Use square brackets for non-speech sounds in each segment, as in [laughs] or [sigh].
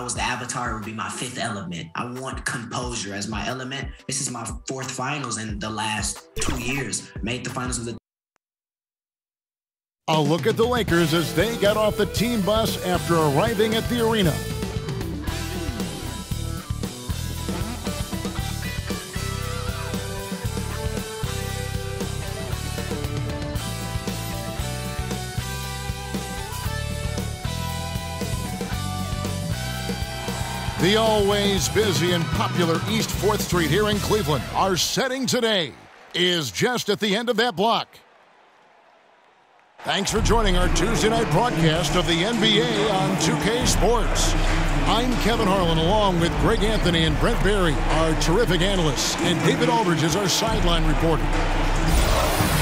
I was the avatar, it would be my fifth element. I want composure as my element. This is my fourth finals in the last two years. Made the finals with the a look at the Lakers as they get off the team bus after arriving at the arena. The always busy and popular East 4th Street here in Cleveland. Our setting today is just at the end of that block. Thanks for joining our Tuesday night broadcast of the NBA on 2K Sports. I'm Kevin Harlan along with Greg Anthony and Brent Barry, our terrific analysts, and David Aldridge is our sideline reporter.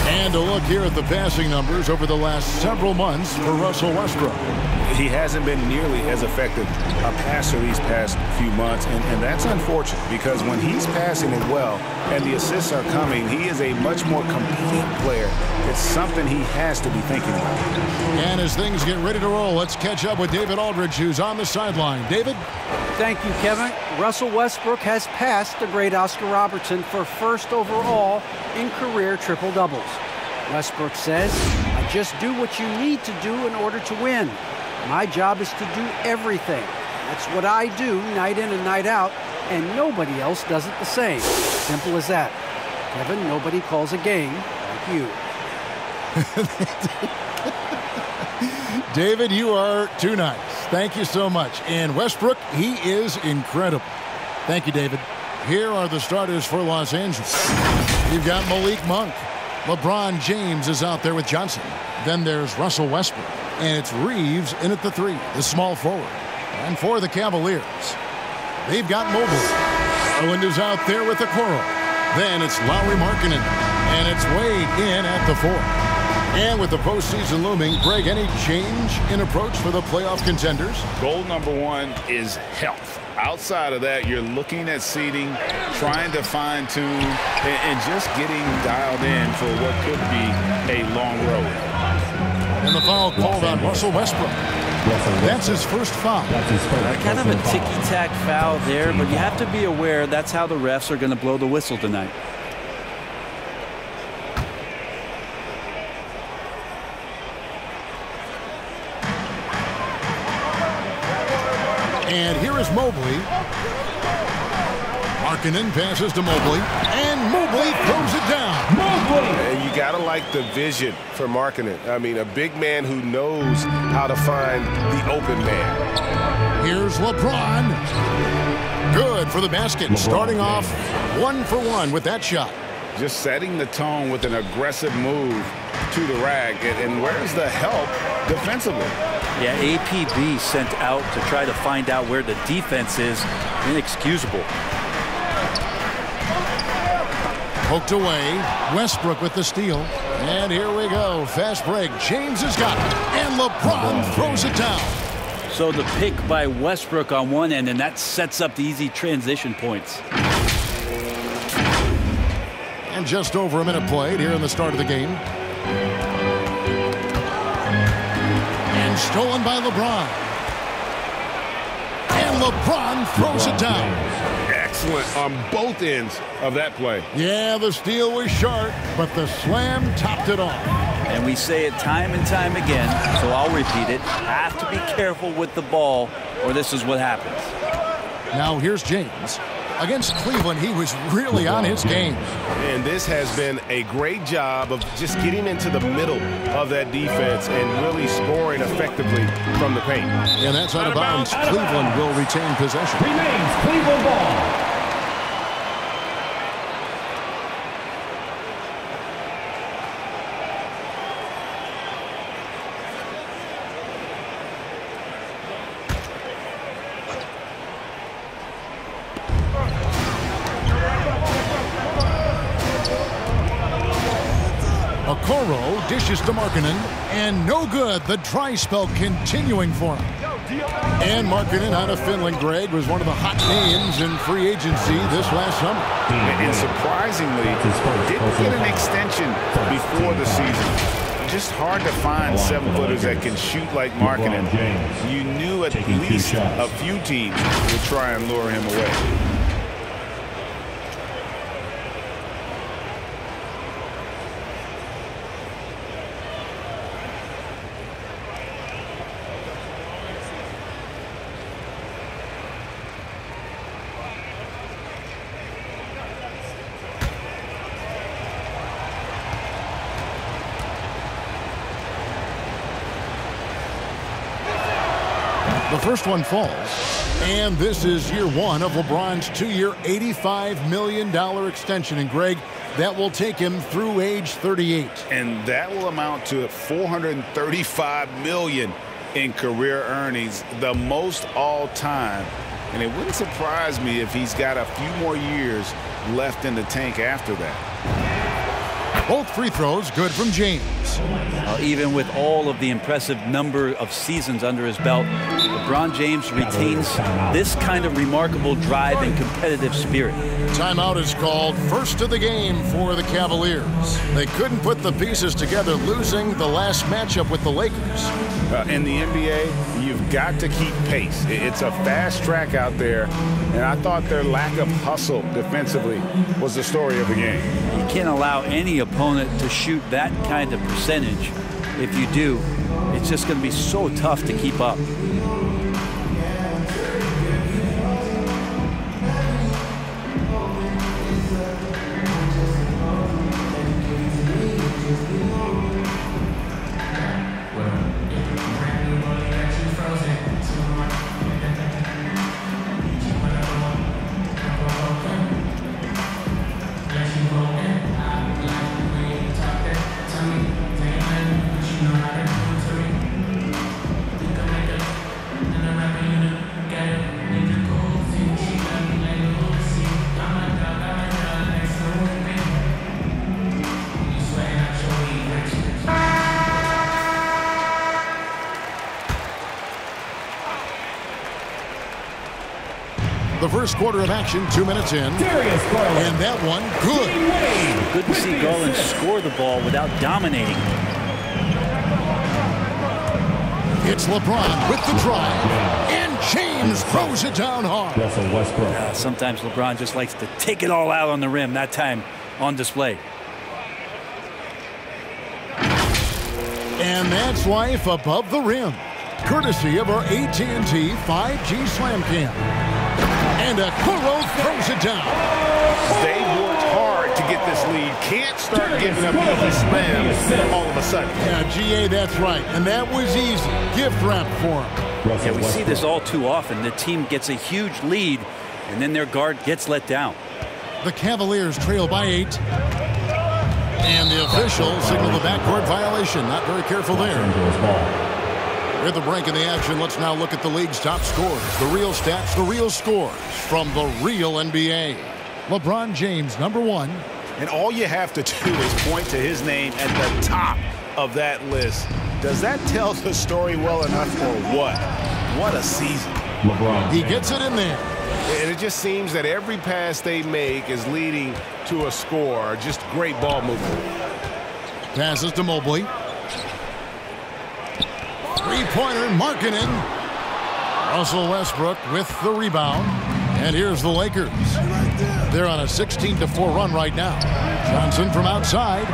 And a look here at the passing numbers over the last several months for Russell Westbrook he hasn't been nearly as effective a passer these past few months, and, and that's unfortunate because when he's passing it well and the assists are coming, he is a much more complete player. It's something he has to be thinking about. And as things get ready to roll, let's catch up with David Aldridge, who's on the sideline. David? Thank you, Kevin. Russell Westbrook has passed the great Oscar Robertson for first overall in career triple-doubles. Westbrook says, I just do what you need to do in order to win. My job is to do everything. That's what I do night in and night out, and nobody else does it the same. Simple as that. Kevin, nobody calls a game like you. [laughs] David, you are too nice. Thank you so much. And Westbrook, he is incredible. Thank you, David. Here are the starters for Los Angeles. You've got Malik Monk. LeBron James is out there with Johnson. Then there's Russell Westbrook and it's Reaves in at the three, the small forward. And for the Cavaliers, they've got Mobley. Is out there with the Okoro. Then it's Lauri Markkanen, and it's Wade in at the four. And with the postseason looming, Greg, any change in approach for the playoff contenders? Goal number one is health. Outside of that, you're looking at seeding, trying to fine-tune, and just getting dialed in for what could be a long road. And the foul called on Russell Westbrook. That's his first foul. Kind of a ticky-tack foul there, but you have to be aware that's how the refs are going to blow the whistle tonight. And here is Mobley. Markkanen passes to Mobley, and Mobley throws it down. Mobley! you got to like the vision for Markkanen. I mean, a big man who knows how to find the open man. Here's LeBron. Good for the basket, LeBron. starting off one for one with that shot. Just setting the tone with an aggressive move to the rag. And where's the help defensively? Yeah, APB sent out to try to find out where the defense is. Inexcusable. Poked away. Westbrook with the steal. And here we go. Fast break. James has got it. And LeBron throws it down. So the pick by Westbrook on one end, and that sets up the easy transition points. And just over a minute played here in the start of the game. And stolen by LeBron. And LeBron throws it down. Excellent on both ends of that play. Yeah, the steal was sharp, but the slam topped it off. And we say it time and time again, so I'll repeat it. Have to be careful with the ball, or this is what happens. Now here's James. Against Cleveland, he was really on his game. And this has been a great job of just getting into the middle of that defense and really scoring effectively from the paint. And that's out of bounds. Cleveland will retain possession. Remains Cleveland ball. Dishes to Markkanen, and no good. The dry spell continuing for him. And Markkanen out of Finland, Greg, was one of the hot names in free agency this last summer. And surprisingly, didn't get an extension before the season. Just hard to find seven-footers that can shoot like Markkanen. You knew at least a few teams would try and lure him away. First one falls. And this is year one of LeBron's two-year, $85 million extension. And, Greg, that will take him through age 38. And that will amount to 435 million in career earnings, the most all-time. And it wouldn't surprise me if he's got a few more years left in the tank after that. Both free throws good from James. Uh, even with all of the impressive number of seasons under his belt, LeBron James retains this kind of remarkable drive and competitive spirit. Timeout is called first of the game for the Cavaliers. They couldn't put the pieces together, losing the last matchup with the Lakers. Uh, in the NBA, you've got to keep pace. It's a fast track out there, and I thought their lack of hustle defensively was the story of the game. You can't allow any opponent to shoot that kind of percentage. If you do, it's just going to be so tough to keep up. Quarter of action, two minutes in. And that one, good. Good to see Garland score the ball without dominating. It's LeBron with the drive. And James throws it down hard. Russell Westbrook. Uh, sometimes LeBron just likes to take it all out on the rim, that time on display. And that's life above the rim. Courtesy of our AT&T 5G Slam Cam. And Okoro throws it down. They worked hard to get this lead. Can't start giving up easy slams all of a sudden. Yeah, GA, that's right. And that was easy. Gift wrap for him. Russell Yeah, we see this all too often. The team gets a huge lead, and then their guard gets let down. The Cavaliers trail by eight. And the official signaled the backcourt violation. Not very careful there. Angeles ball. With the break in the action, let's now look at the league's top scores. The real stats, the real scores from the real NBA. LeBron James, number one. And all you have to do is point to his name at the top of that list. Does that tell the story well enough or what? What a season. LeBron. He gets it in there. And it just seems that every pass they make is leading to a score. Just great ball movement. Passes to Mobley. Three-pointer, Markkanen. Russell Westbrook with the rebound. And here's the Lakers. They're on a 16-4 run right now. Johnson from outside.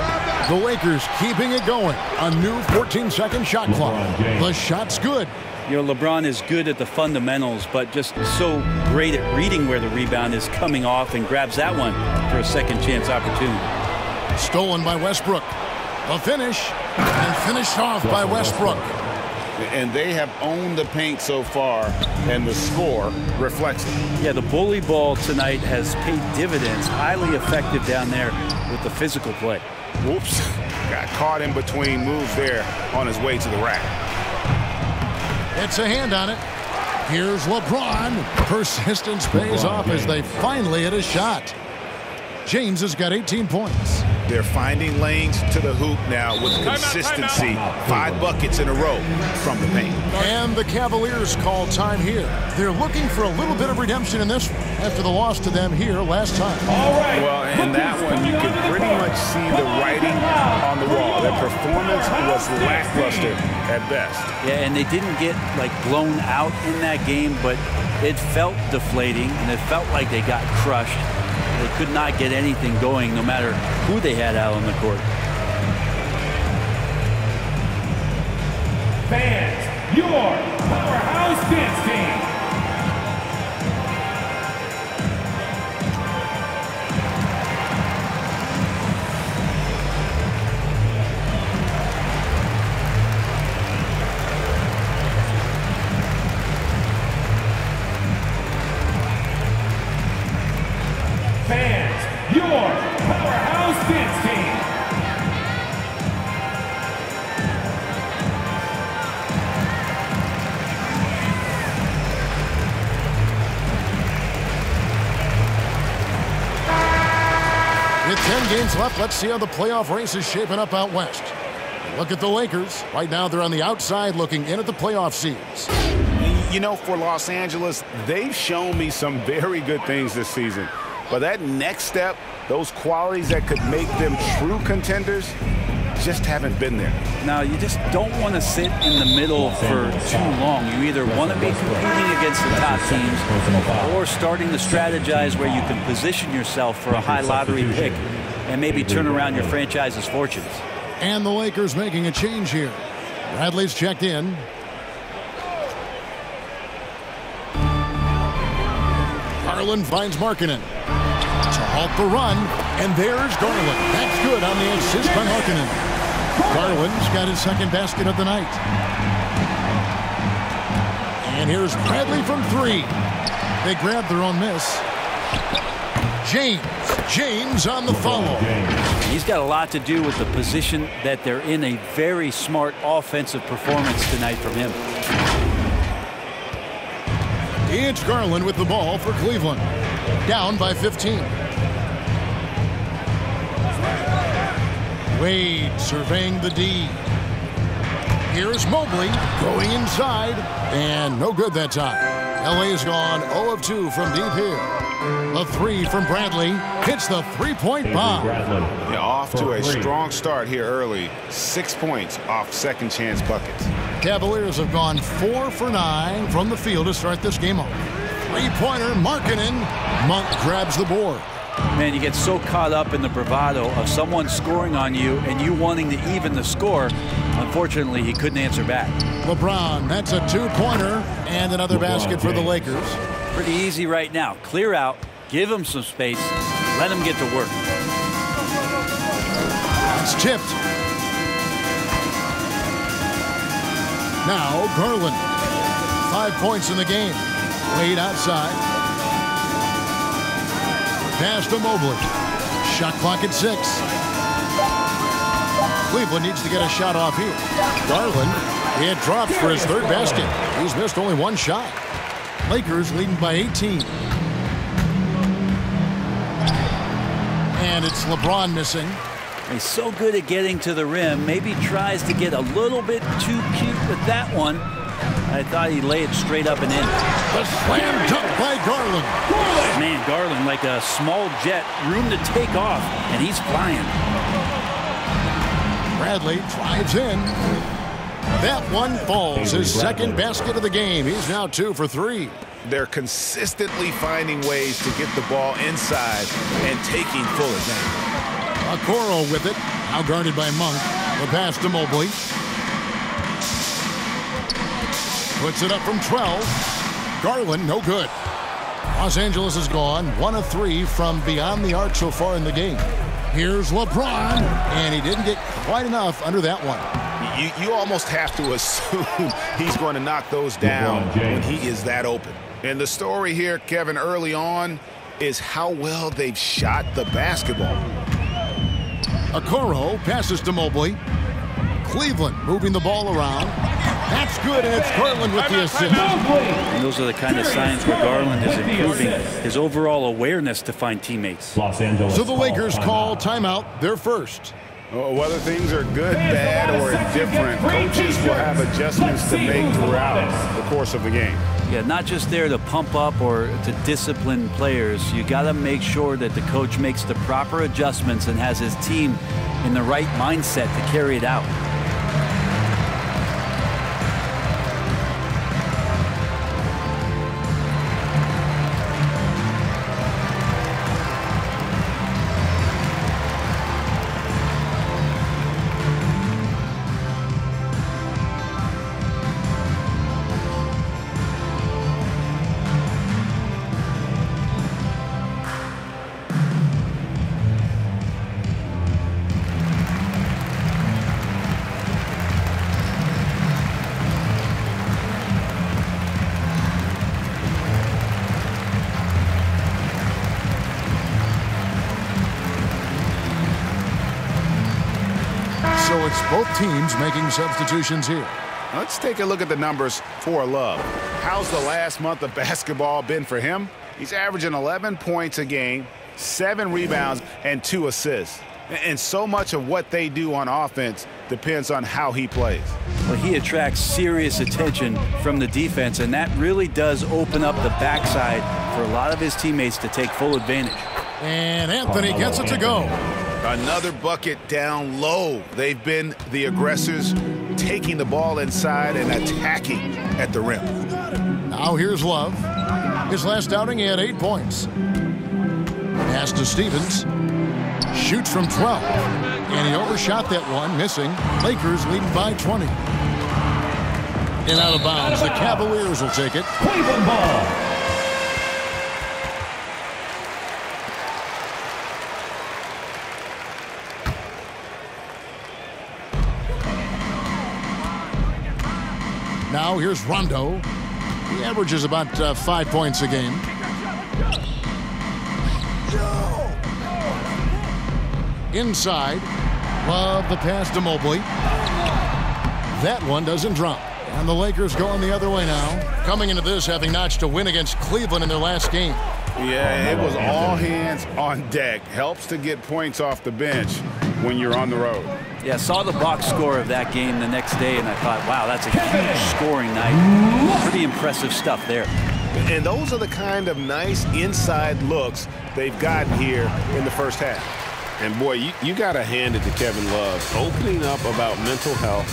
The Lakers keeping it going. A new 14-second shot clock. The shot's good. You know, LeBron is good at the fundamentals, but just so great at reading where the rebound is coming off and grabs that one for a second chance opportunity. Stolen by Westbrook. The finish. And finished off by Westbrook. And they have owned the paint so far, and the score reflects it. Yeah, the bully ball tonight has paid dividends. Highly effective down there with the physical play. Whoops. [laughs] Got caught in between moves there on his way to the rack. It's a hand on it. Here's LeBron. Persistence [laughs] pays off as they finally hit a shot. James has got 18 points. They're finding lanes to the hoop now with consistency. Five buckets in a row from the paint. And the Cavaliers call time here. They're looking for a little bit of redemption in this one after the loss to them here last time. All right. Well, in that one, you can pretty much see the writing on the wall. Their performance was lackluster at best. Yeah, and they didn't get like blown out in that game, but it felt deflating and it felt like they got crushed. They could not get anything going no matter who they had out on the court. Fans, your powerhouse dance team. Left, let's see how the playoff race is shaping up out west. Look at the Lakers. Right now, they're on the outside looking in at the playoff seeds. You know, for Los Angeles, they've shown me some very good things this season. But that next step, those qualities that could make them true contenders, just haven't been there. Now, you just don't want to sit in the middle for too long. You either want to be competing against the top teams or starting to strategize where you can position yourself for a high lottery pick and maybe turn around your franchise's fortunes. And the Lakers making a change here. Bradley's checked in. Garland finds Markkanen. To halt the run, and there's Garland. That's good on the assist by Markkanen. Garland's got his second basket of the night. And here's Bradley from three. They grab their own miss. James. James on the follow. He's got a lot to do with the position that they're in. A very smart offensive performance tonight from him. It's Garland with the ball for Cleveland. Down by 15. Wade surveying the D. Here's Mobley going inside. And no good that time. LA's gone 0 of 2 from deep here. A three from Bradley hits the three-point bomb. Bradley. Yeah, off to a strong start here early. Six points off second chance buckets. Cavaliers have gone four for nine from the field to start this game off. Three-pointer, Markkanen. Monk grabs the board. Man, you get so caught up in the bravado of someone scoring on you and you wanting to even the score. Unfortunately, he couldn't answer back. LeBron, that's a two-pointer and another LeBron basket for the Lakers. Pretty easy right now. Clear out, give him some space, let him get to work. It's tipped. Now Garland. Five points in the game. Wade outside. Pass to Mobley. Shot clock at six. Cleveland needs to get a shot off here. Garland, he had dropped for his third basket. He's missed only one shot. Lakers leading by 18. And it's LeBron missing. He's so good at getting to the rim. Maybe tries to get a little bit too cute with that one. I thought he'd lay it straight up and in. The slam dunk by Garland. Man, Garland like a small jet, room to take off, and he's flying. Bradley drives in. That one falls. His second basket of the game. He's now two for three. They're consistently finding ways to get the ball inside and taking full advantage. A Okoro with it. Now guarded by Monk. The pass to Mobley. Puts it up from 12. Garland, no good. Los Angeles is gone. One of three from beyond the arc so far in the game. Here's LeBron, and he didn't get quite enough under that one. You, you almost have to [laughs] assume he's going to knock those down when he is that open. And the story here, Kevin, early on, is how well they've shot the basketball. Okoro passes to Mobley. Cleveland moving the ball around. That's good, and it's Garland with the assist. And those are the kind of signs where Garland is improving his overall awareness to find teammates. Los Angeles. So the Lakers call timeout, They're first. Oh, whether things are good, bad, or indifferent, coaches will have adjustments to make throughout the course of the game. Yeah, not just there to pump up or to discipline players. You got to make sure that the coach makes the proper adjustments and has his team in the right mindset to carry it out. So it's both teams making substitutions here. Let's take a look at the numbers for Love. How's the last month of [laughs] basketball been for him? He's averaging 11 points a game, seven rebounds, and two assists. And so much of what they do on offense depends on how he plays. Well, he attracts serious attention from the defense, and that really does open up the backside for a lot of his teammates to take full advantage. And Anthony gets it to go. Another bucket down low. They've been the aggressors taking the ball inside and attacking at the rim. Now here's Love. His last outing, he had eight points. Pass to Stevens. Shoots from 12. And he overshot that one, missing. Lakers leading by 20. And out of bounds. The Cavaliers will take it. Cleveland ball. Now here's Rondo. He averages about uh, five points a game. Inside. Love the pass to Mobley. That one doesn't drop. And the Lakers going the other way now. Coming into this having notched a win against Cleveland in their last game. Yeah, it was all hands on deck. Helps to get points off the bench when you're on the road. Yeah, saw the box score of that game the next day, and I thought, wow, that's a huge scoring night. Pretty impressive stuff there. And those are the kind of nice inside looks they've gotten here in the first half. And boy, you, you got to hand it to Kevin Love, opening up about mental health,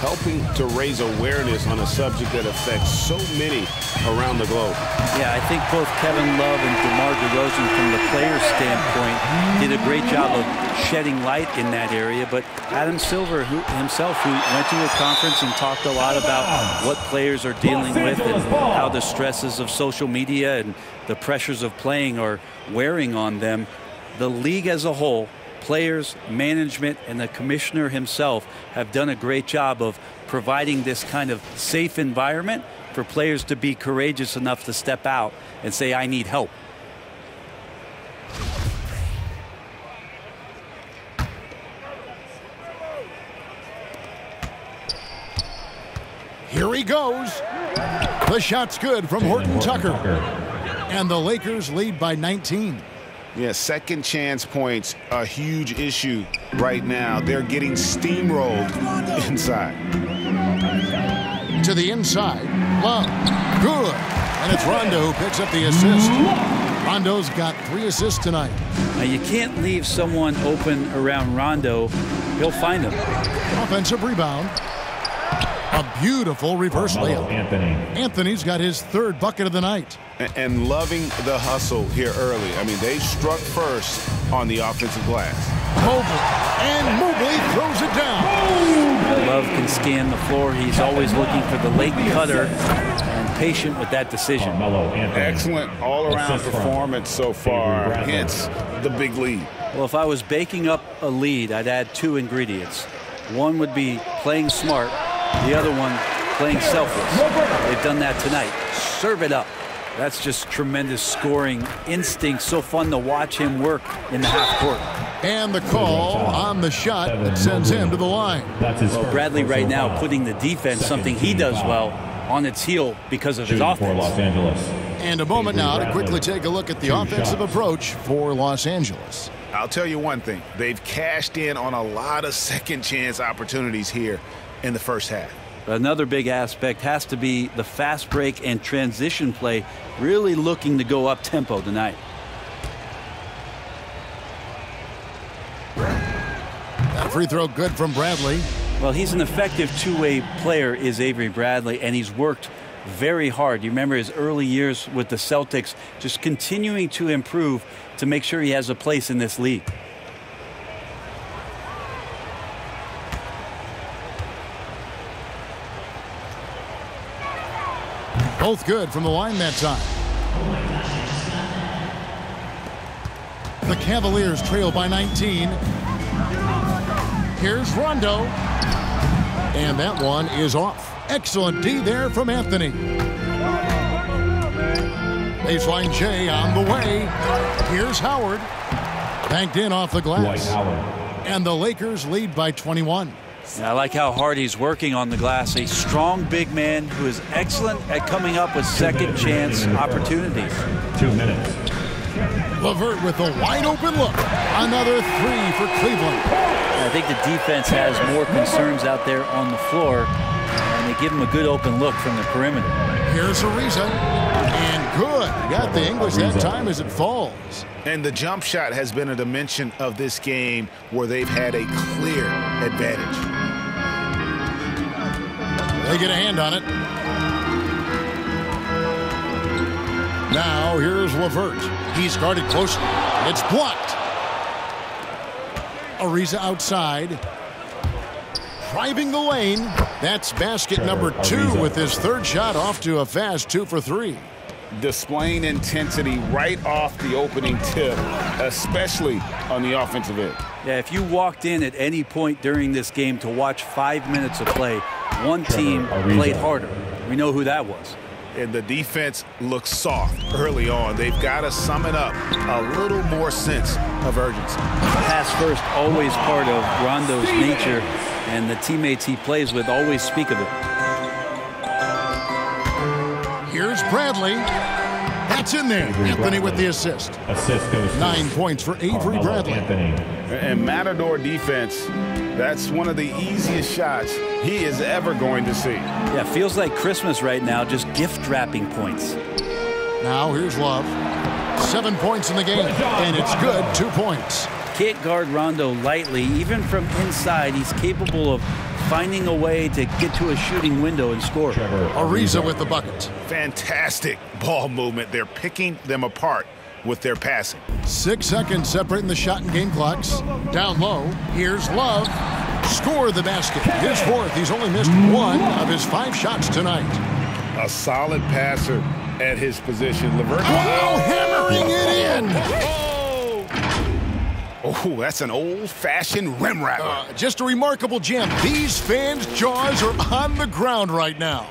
helping to raise awareness on a subject that affects so many around the globe. Yeah, I think both Kevin Love and DeMar DeRozan, from the player's standpoint, did a great job of shedding light in that area. But Adam Silver who, himself, who went to a conference and talked a lot about what players are dealing with and how the stresses of social media and the pressures of playing are wearing on them, the league as a whole, players, management, and the commissioner himself have done a great job of providing this kind of safe environment for players to be courageous enough to step out and say, I need help. Here he goes. The shot's good from Horton Tucker. And the Lakers lead by 19. Yeah, second chance points, a huge issue right now. They're getting steamrolled [laughs] inside. To the inside. Love. Good. And it's Rondo who picks up the assist. Rondo's got three assists tonight. Now, you can't leave someone open around Rondo. He'll find him. Offensive rebound. A beautiful reverse Carmelo layup. Anthony. Anthony's got his third bucket of the night. And, and loving the hustle here early. I mean, they struck first on the offensive glass. Mobley. And Mobley throws it down. Love can scan the floor. He's always looking for the late cutter and patient with that decision. Carmelo Excellent all-around performance so far, Bradley. hence the big lead. Well, if I was baking up a lead, I'd add two ingredients. One would be playing smart, the other one playing selfless. They've done that tonight. Serve it up. That's just tremendous scoring instinct. So fun to watch him work in the half court. And the call on the shot that sends him to the line. That's his Well, Bradley right now putting the defense, something he does well, on its heel because of his Shooting for Los offense. Angeles. And a moment now to quickly take a look at the offensive approach for Los Angeles. I'll tell you one thing. They've cashed in on a lot of second chance opportunities here in the first half. Another big aspect has to be the fast break and transition play, really looking to go up tempo tonight. That free throw good from Bradley. Well, he's an effective two-way player, is Avery Bradley, and he's worked very hard. You remember his early years with the Celtics, just continuing to improve to make sure he has a place in this league. Both good from the line that time. The Cavaliers trail by 19. Here's Rondo. And that one is off. Excellent D there from Anthony. Baseline J on the way. Here's Howard. Banked in off the glass. And the Lakers lead by 21. And I like how hard he's working on the glass. A strong big man who is excellent at coming up with second chance opportunities. Two minutes. Levert with a wide open look. Another three for Cleveland. I think the defense has more concerns out there on the floor, and they give him a good open look from the perimeter. Here's Ariza. And good. Got the English that time as it falls. And the jump shot has been a dimension of this game where they've had a clear advantage. They get a hand on it. Now here's Levert. He's guarded closely. It's blocked. Ariza outside. Driving the lane. That's basket Trevor number two Ariza. with his third shot off to a fast two for three. Displaying intensity right off the opening tip, especially on the offensive end. Yeah, if you walked in at any point during this game to watch five minutes of play, one team played harder. We know who that was. And the defense looks soft early on. They've got to summon up a little more sense of urgency. Pass first, always part of Rondo's nature, and the teammates he plays with always speak of it. Here's Bradley. That's in there. Avery Anthony with the assist. Assist goes Nine points for Avery Carmelo Bradley. Anthony. And Matador defense, that's one of the easiest shots he is ever going to see. Yeah, feels like Christmas right now, just gift wrapping points. Now here's Love. Seven points in the game, and it's good. Two points. Can't guard Rondo lightly. Even from inside, he's capable of finding a way to get to a shooting window and score. Trevor Ariza with the bucket. Fantastic ball movement. They're picking them apart with their passing. Six seconds separating the shot and game clocks. Down low, here's Love. Score the basket. His fourth. He's only missed one of his five shots tonight. A solid passer at his position. Levert. Oh, hammering it in. Oh, that's an old-fashioned rim rattler. Uh, just a remarkable gem. These fans' jaws are on the ground right now.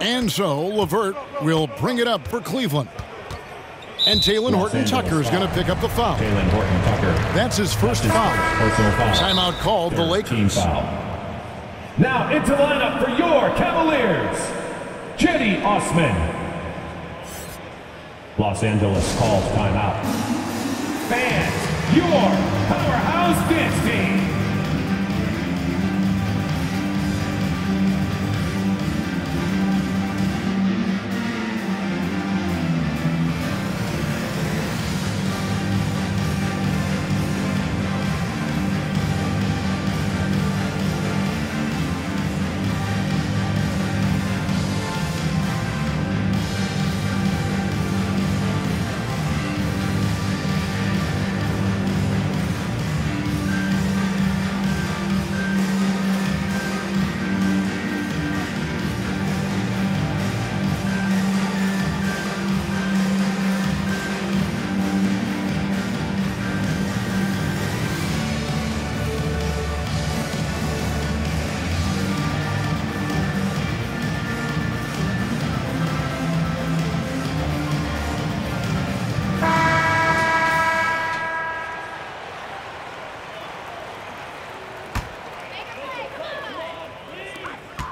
And so Levert will bring it up for Cleveland. And Talen Horton Tucker is going to pick up the foul. Talen Horton Tucker. That's his first His foul. Personal foul. Timeout called the Lakers. foul. Now into lineup for your Cavaliers, Cedi Osman. Los Angeles calls timeout. Fans, your powerhouse dance team.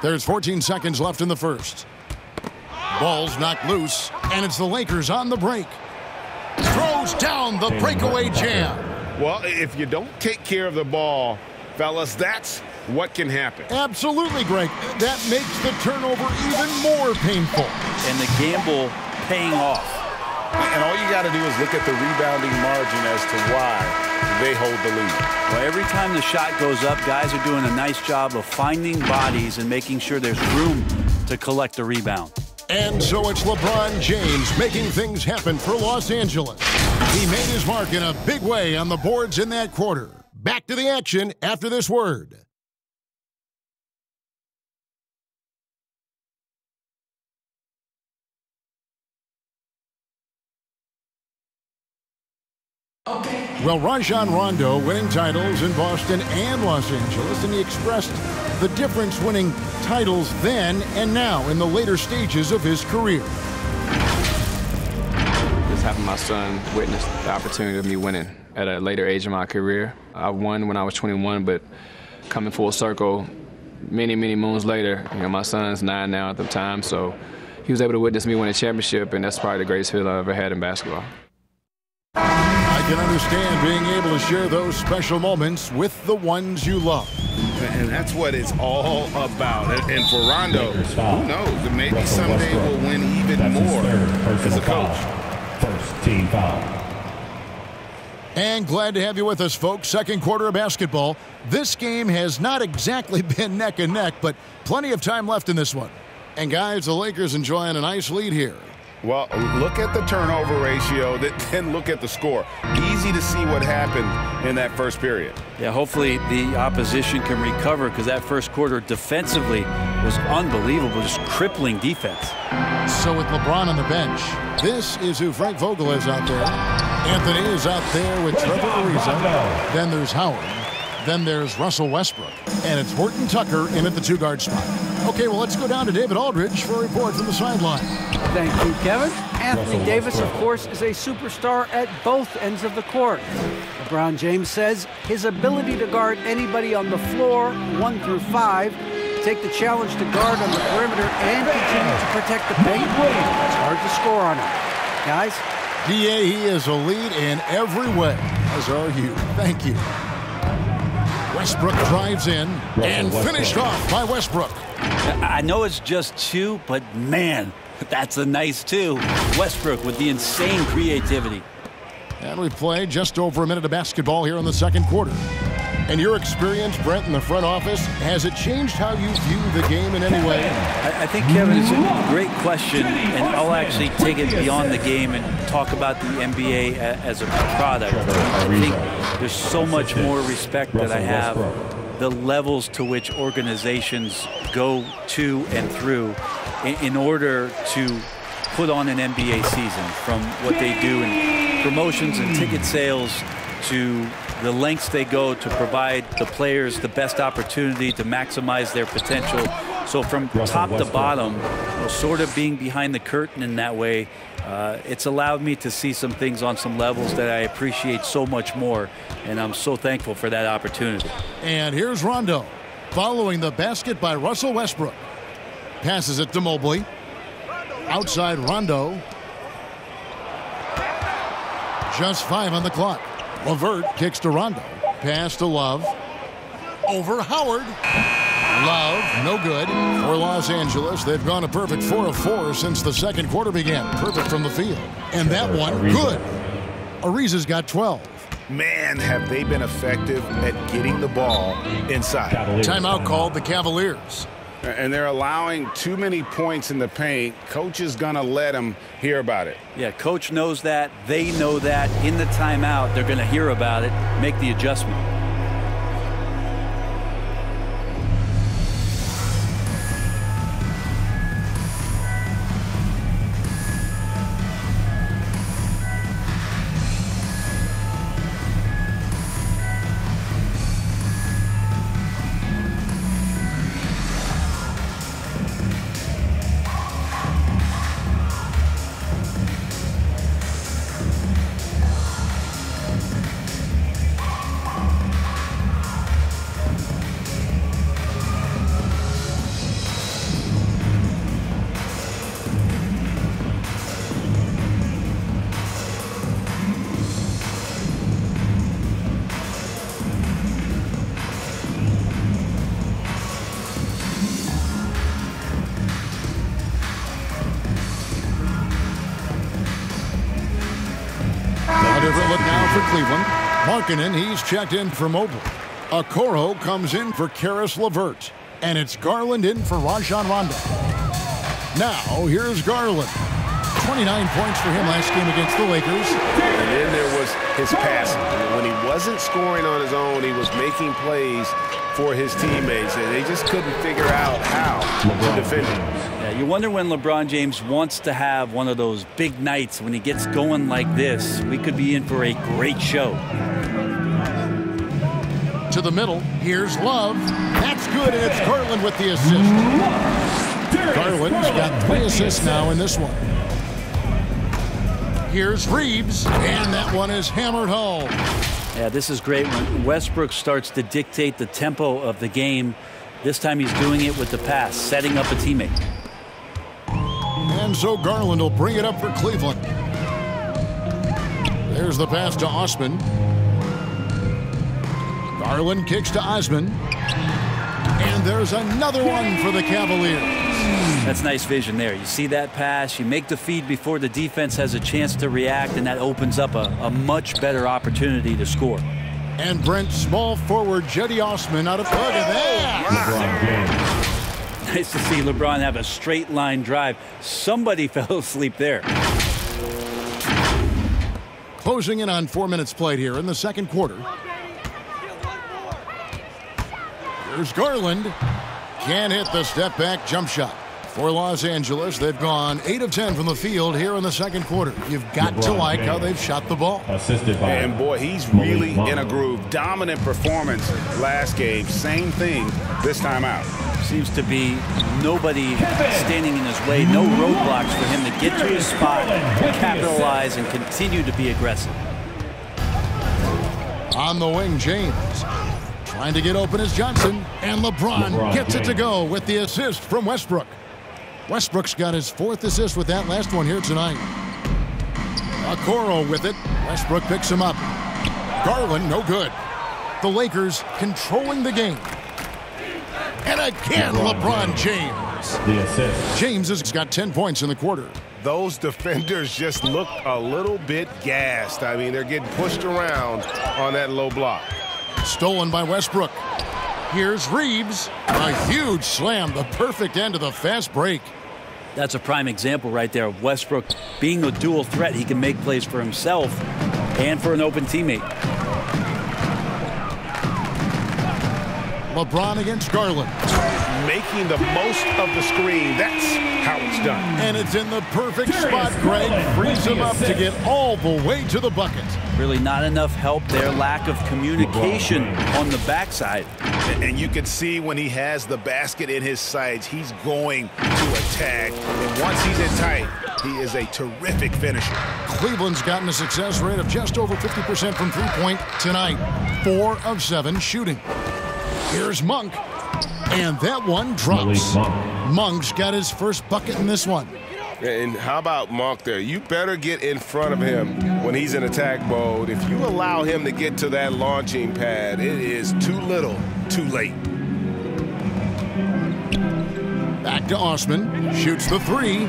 There's 14 seconds left in the first. Ball's knocked loose, and it's the Lakers on the break. Throws down the breakaway jam. Well, if you don't take care of the ball, fellas, that's what can happen. Absolutely, Greg. That makes the turnover even more painful. And the gamble paying off. And all you got to do is look at the rebounding margin as to why they hold the lead. Well, every time the shot goes up, guys are doing a nice job of finding bodies and making sure there's room to collect the rebound. And so it's LeBron James making things happen for Los Angeles. He made his mark in a big way on the boards in that quarter. Back to the action after this word. Well, Rajon Rondo winning titles in Boston and Los Angeles, and he expressed the difference winning titles then and now in the later stages of his career. Just having my son witness the opportunity of me winning at a later age in my career. I won when I was 21, but coming full circle many, many moons later, you know, my son's nine now at the time, so he was able to witness me win a championship, and that's probably the greatest feeling I've ever had in basketball. I can understand being able to share those special moments with the ones you love. And that's what it's all about. And for Rondo, who knows? Maybe someday we'll win even more as a coach. First team foul. And glad to have you with us, folks. Second quarter of basketball. This game has not exactly [laughs] been neck and neck, but plenty of time left in this one. And guys, the Lakers enjoying a nice lead here. Well, look at the turnover ratio, [laughs] then look at the score. Easy to see what happened in that first period. Yeah, hopefully the opposition can recover because that first quarter defensively was unbelievable, just crippling defense. So with LeBron on the bench, this is who Frank Vogel is out there. Anthony is out there with Trevor Ariza. Then there's Howard. Then there's Russell Westbrook. And it's Horton Tucker in at the two-guard spot. Okay, well, let's go down to David Aldridge for a report from the sideline. Thank you, Kevin. Anthony Davis, of course, is a superstar at both ends of the court. LeBron James says his ability to guard anybody on the floor, one through five, take the challenge to guard on the perimeter and continue to protect the paint, it's hard to score on him. Guys? DA, he is a lead in every way, as are you. Thank you. Westbrook drives in and finished off by Westbrook. I know it's just two, but man, [laughs] that's a nice two. Westbrook with the insane creativity. And we play just over a minute of basketball here in the second quarter. And your experience, Brent, in the front office, has it changed how you view the game in any way? I, I think, Kevin, it's a great question, and I'll actually take it beyond the game and talk about the NBA as a product. I think there's so much more respect that I have the levels to which organizations go to and through in, in, order to put on an NBA season from what they do in promotions and ticket sales to the lengths they go to provide the players the best opportunity to maximize their potential. So from top to bottom, you know, sort of being behind the curtain in that way, uh, it's allowed me to see some things on some levels that I appreciate so much more, and I'm so thankful for that opportunity. And here's Rondo, following the basket by Russell Westbrook. Passes it to Mobley. Outside Rondo. Just five on the clock. Levert kicks to Rondo. Pass to Love. Over Howard. Love, no good. For Los Angeles, they've gone a perfect 4 of 4 since the second quarter began. Perfect from the field. And that one, good. Ariza's got 12. Man, have they been effective at getting the ball inside. Timeout called the Cavaliers. And they're allowing too many points in the paint. Coach is going to let them hear about it. Yeah, coach knows that. They know that. In the timeout, they're going to hear about it, make the adjustment. Markkanen, he's checked in for Mobley. Okoro comes in for Caris LeVert. And it's Garland in for Rajon Rondo. Now, here's Garland. 29 points for him last game against the Lakers. And then there was his passing. When he wasn't scoring on his own, he was making plays for his teammates, and they just couldn't figure out how to defend him. Yeah, you wonder when LeBron James wants to have one of those big nights when he gets going like this. We could be in for a great show. To the middle, here's Love. That's good, and it's Garland with the assist. Garland's got three assists now in this one. Here's Reaves, and that one is hammered home. Yeah, this is great when Westbrook starts to dictate the tempo of the game. This time he's doing it with the pass, setting up a teammate. And so Garland will bring it up for Cleveland. There's the pass to Osman. Garland kicks to Osman. And there's another one for the Cavaliers. That's nice vision there. You see that pass, you make the feed before the defense has a chance to react, and that opens up a, a much better opportunity to score. And Brent, small forward Cedi Osman out of look at that. Nice to see LeBron have a straight line drive. Somebody [laughs] fell asleep there. Closing in on four minutes played here in the second quarter. Here's Garland. Can't hit the step back jump shot. For Los Angeles, they've gone 8 of 10 from the field here in the second quarter. You've got to like how they've shot the ball. Assisted by and boy, he's really in a groove. Dominant performance last game. Same thing this time out. Seems to be nobody standing in his way, no roadblocks for him to get to his spot, capitalize, and continue to be aggressive. On the wing, James. Trying to get open is Johnson, and LeBron, LeBron gets James. it to go with the assist from Westbrook. Westbrook's got his fourth assist with that last one here tonight. Okoro with it. Westbrook picks him up. Garland, no good. The Lakers controlling the game. And again, LeBron, LeBron James. The assist. James has got 10 points in the quarter. Those defenders just look a little bit gassed. I mean, they're getting pushed around on that low block. Stolen by Westbrook. Here's Reaves. A huge slam, the perfect end of the fast break. That's a prime example right there of Westbrook being a dual threat. He can make plays for himself and for an open teammate. LeBron against Garland. Making the most of the screen. That's how it's done. And it's in the perfect spot. Greg frees him up to get all the way to the bucket. Really not enough help there. Lack of communication on the backside. And you can see when he has the basket in his sights, he's going to attack. And once he's in tight, he is a terrific finisher. Cleveland's gotten a success rate of just over 50% from three-point tonight. Four of seven shooting. Here's Monk. And that one drops. Monk. Monk's got his first bucket in this one. And how about Monk there? You better get in front of him when he's in attack mode. If you allow him to get to that launching pad, it is too little, too late. Back to Osman. Shoots the three.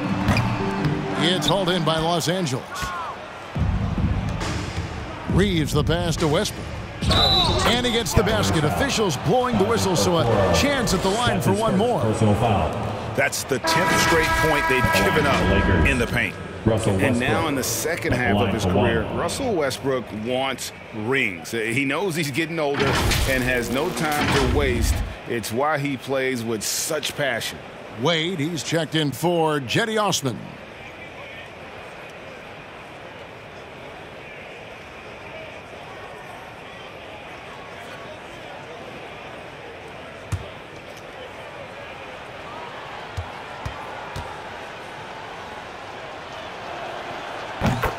It's hauled in by Los Angeles. Reaves the pass to Westbrook. And he gets the basket. Officials blowing the whistle, so a chance at the line for one more. That's the 10th straight point they've given up in the paint. and now in the second half of his career, Russell Westbrook wants rings. He knows he's getting older and has no time to waste. It's why he plays with such passion. Wade, he's checked in for Cedi Osman.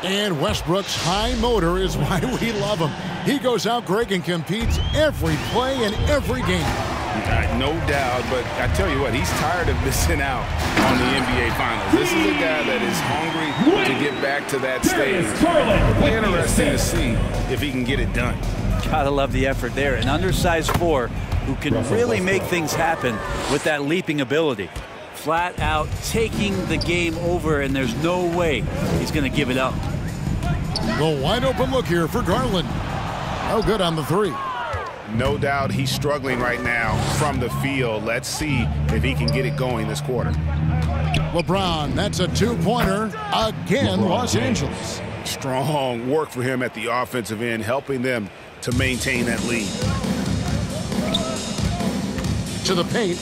And Westbrook's high motor is [laughs] why we love him. He goes out, Greg, and competes every play in every game. Uh, no doubt, but I tell you what, he's tired of missing out on the NBA Finals. This is a guy that is hungry to get back to that stage. Be interesting to see if he can get it done. Gotta love the effort there. An undersized four who can really make things happen with that leaping ability. Flat out taking the game over, and there's no way he's going to give it up. The wide open look here for Garland. No good on the three. No doubt he's struggling right now from the field. Let's see if he can get it going this quarter. LeBron, that's a two-pointer. Again, Los Angeles. Strong work for him at the offensive end, helping them to maintain that lead. To the paint.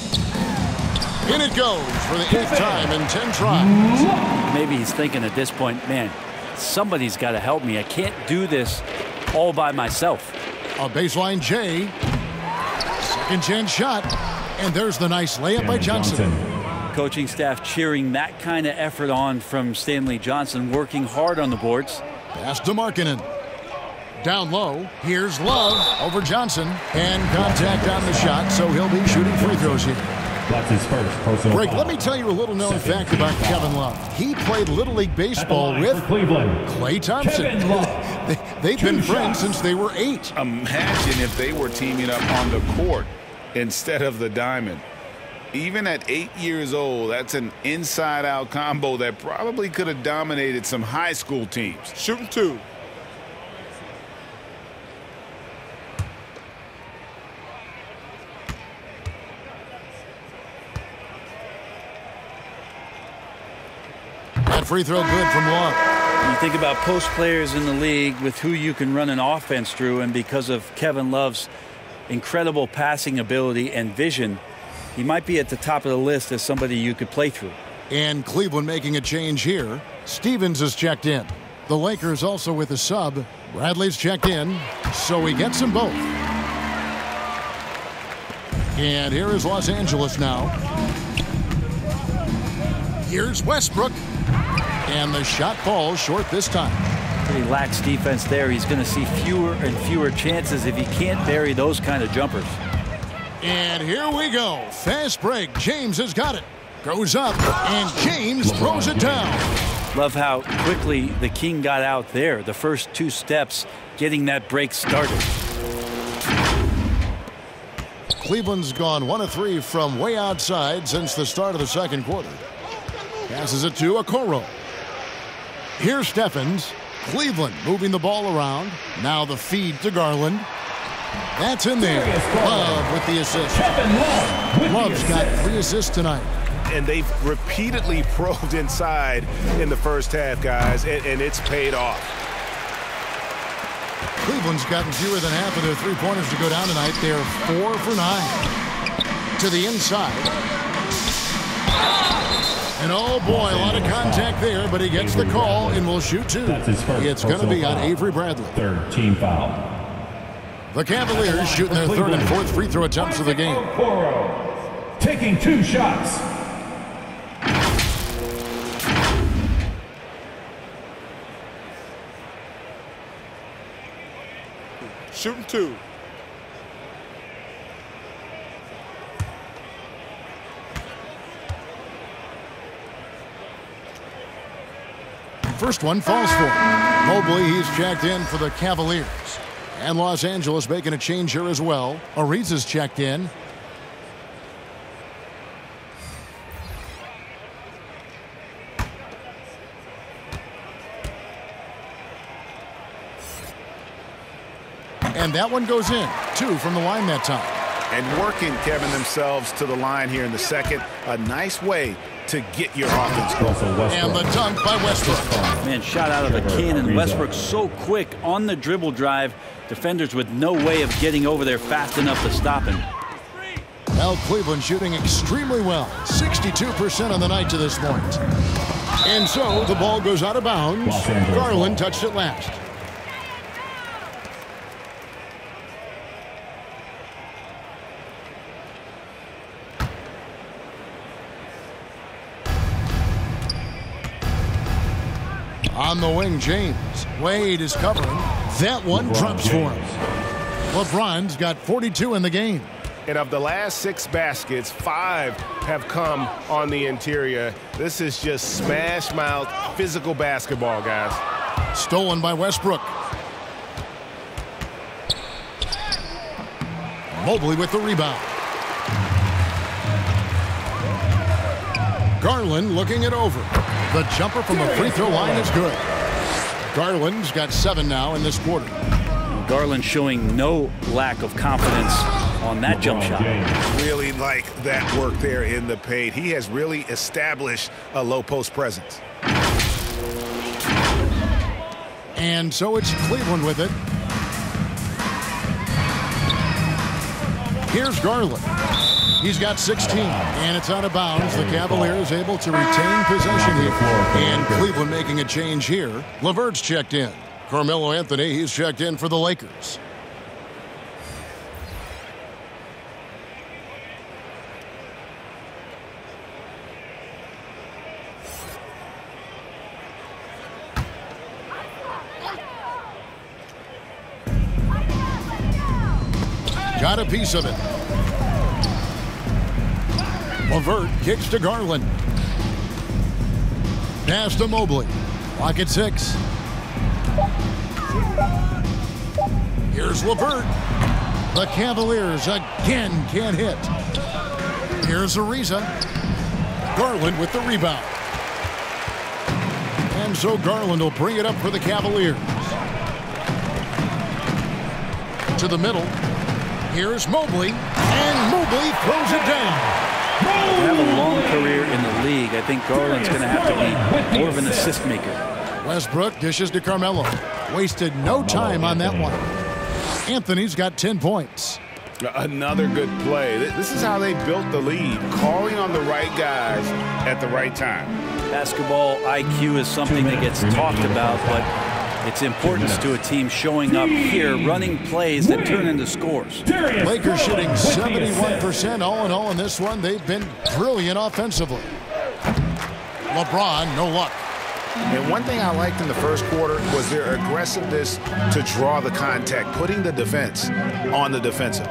In it goes for the eighth time in 10 tries. Maybe he's thinking at this point, man, somebody's got to help me. I can't do this all by myself. A baseline J. Second chance shot. And there's the nice layup by Johnson. Coaching staff cheering that kind of effort on from Stanley Johnson, working hard on the boards. Pass to Markkanen. Down low. Here's Love over Johnson. And contact on the shot, so he'll be shooting free throws here. That's his first personal Greg, foul. let me tell you a little known Second fact about foul. Kevin Love. He played Little League Baseball with Cleveland. Klay Thompson. Kevin Love. [laughs] they, they've Two been friends since they were eight. Imagine if they were teaming up on the court instead of the diamond. Even at eight years old, that's an inside-out combo that probably could have dominated some high school teams. Shooting two. That free throw good from Love. You think about post players in the league with who you can run an offense through, and because of Kevin Love's incredible passing ability and vision, he might be at the top of the list as somebody you could play through. And Cleveland making a change here. Stevens is checked in. The Lakers also with a sub. Bradley's checked in, so he gets them both. And here is Los Angeles now. Here's Westbrook. And the shot falls short this time. Pretty lax defense there. He's going to see fewer and fewer chances if he can't bury those kind of jumpers. And here we go. Fast break. James has got it. Goes up, and James throws it down. Love how quickly the King got out there. The first two steps getting that break started. Cleveland's gone one of three from way outside since the start of the second quarter. Passes it to Okoro. Here's Stevens. Cleveland moving the ball around. Now the feed to Garland. That's in there. Love with the assist. Love with the Love's got assist. three assists tonight. And they've repeatedly [laughs] probed inside in the first half, guys, and, and it's paid off. Cleveland's gotten fewer than half of their three-pointers to go down tonight. They're four for nine. To the inside. And oh boy, a lot of contact there, but he gets the call and will shoot two. That's his first It's going to be on. Avery Bradley. Third team foul. The Cavaliers shooting their third and fourth free throw attempts of the game. Okoro taking two shots. Shooting two. First one falls for him. Mobley, he's checked in for the Cavaliers. And Los Angeles making a change here as well. Ariza's checked in. And that one goes in. Two from the line that time. And working Kevin themselves to the line here in the second. A nice way to get your offense going. Russell And the Westbrook. dunk by Westbrook. Man, shot out of a Trevor cannon. Westbrook so quick on the dribble drive. Defenders with no way of getting over there fast enough to stop him. Well, Cleveland shooting extremely well. 62% on the night to this point. And so the ball goes out of bounds. Garland touched it last. On the wing, James. Wade is covering. That one LeBron drops for him. LeBron's got 42 in the game. And of the last six baskets, five have come on the interior. This is just smash mouth physical basketball, guys. Stolen by Westbrook. Mobley with the rebound. Garland looking it over. The jumper from the free throw line is good. Garland's got seven now in this quarter. Garland showing no lack of confidence on that jump shot. Really like that work there in the paint. He has really established a low post presence. And so it's Cleveland with it. Here's Garland. He's got 16, and it's out of bounds. The Cavaliers able to retain possession here. And Cleveland making a change here. LeVert's checked in. Carmelo Anthony, he's checked in for the Lakers. Got a piece of it. LeVert kicks to Garland. Pass to Mobley. Lock at six. Here's LeVert. The Cavaliers again can't hit. Here's Ariza. Garland with the rebound. And so Garland will bring it up for the Cavaliers. To the middle. Here's Mobley. And Mobley throws it down. To have a long career in the league, I think Garland's going to have to be more of an assist maker. Westbrook dishes to Carmelo. Wasted no time on that one. Anthony's got 10 points. Another good play. This is how they built the lead, calling on the right guys at the right time. Basketball IQ is something that gets talked about, but its importance to a team showing up here, running plays that turn into scores. Lakers shooting 71% all in all in this one. They've been brilliant offensively. LeBron, no luck. And one thing I liked in the first quarter was their aggressiveness to draw the contact, putting the defense on the defensive.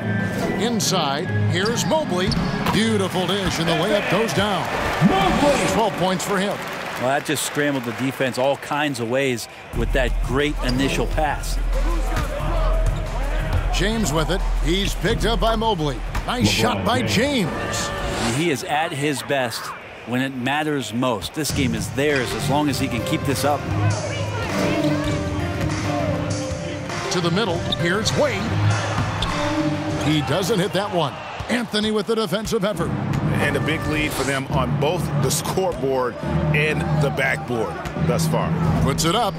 Inside, here's Mobley. Beautiful dish, and the layup goes down. 12 points for him. Well, that just scrambled the defense all kinds of ways with that great initial pass. James with it. He's picked up by Mobley. Nice shot by James. He is at his best when it matters most. This game is theirs as long as he can keep this up. To the middle. Here's Wade. He doesn't hit that one. Anthony with the defensive effort. And a big lead for them on both the scoreboard and the backboard thus far. Puts it up.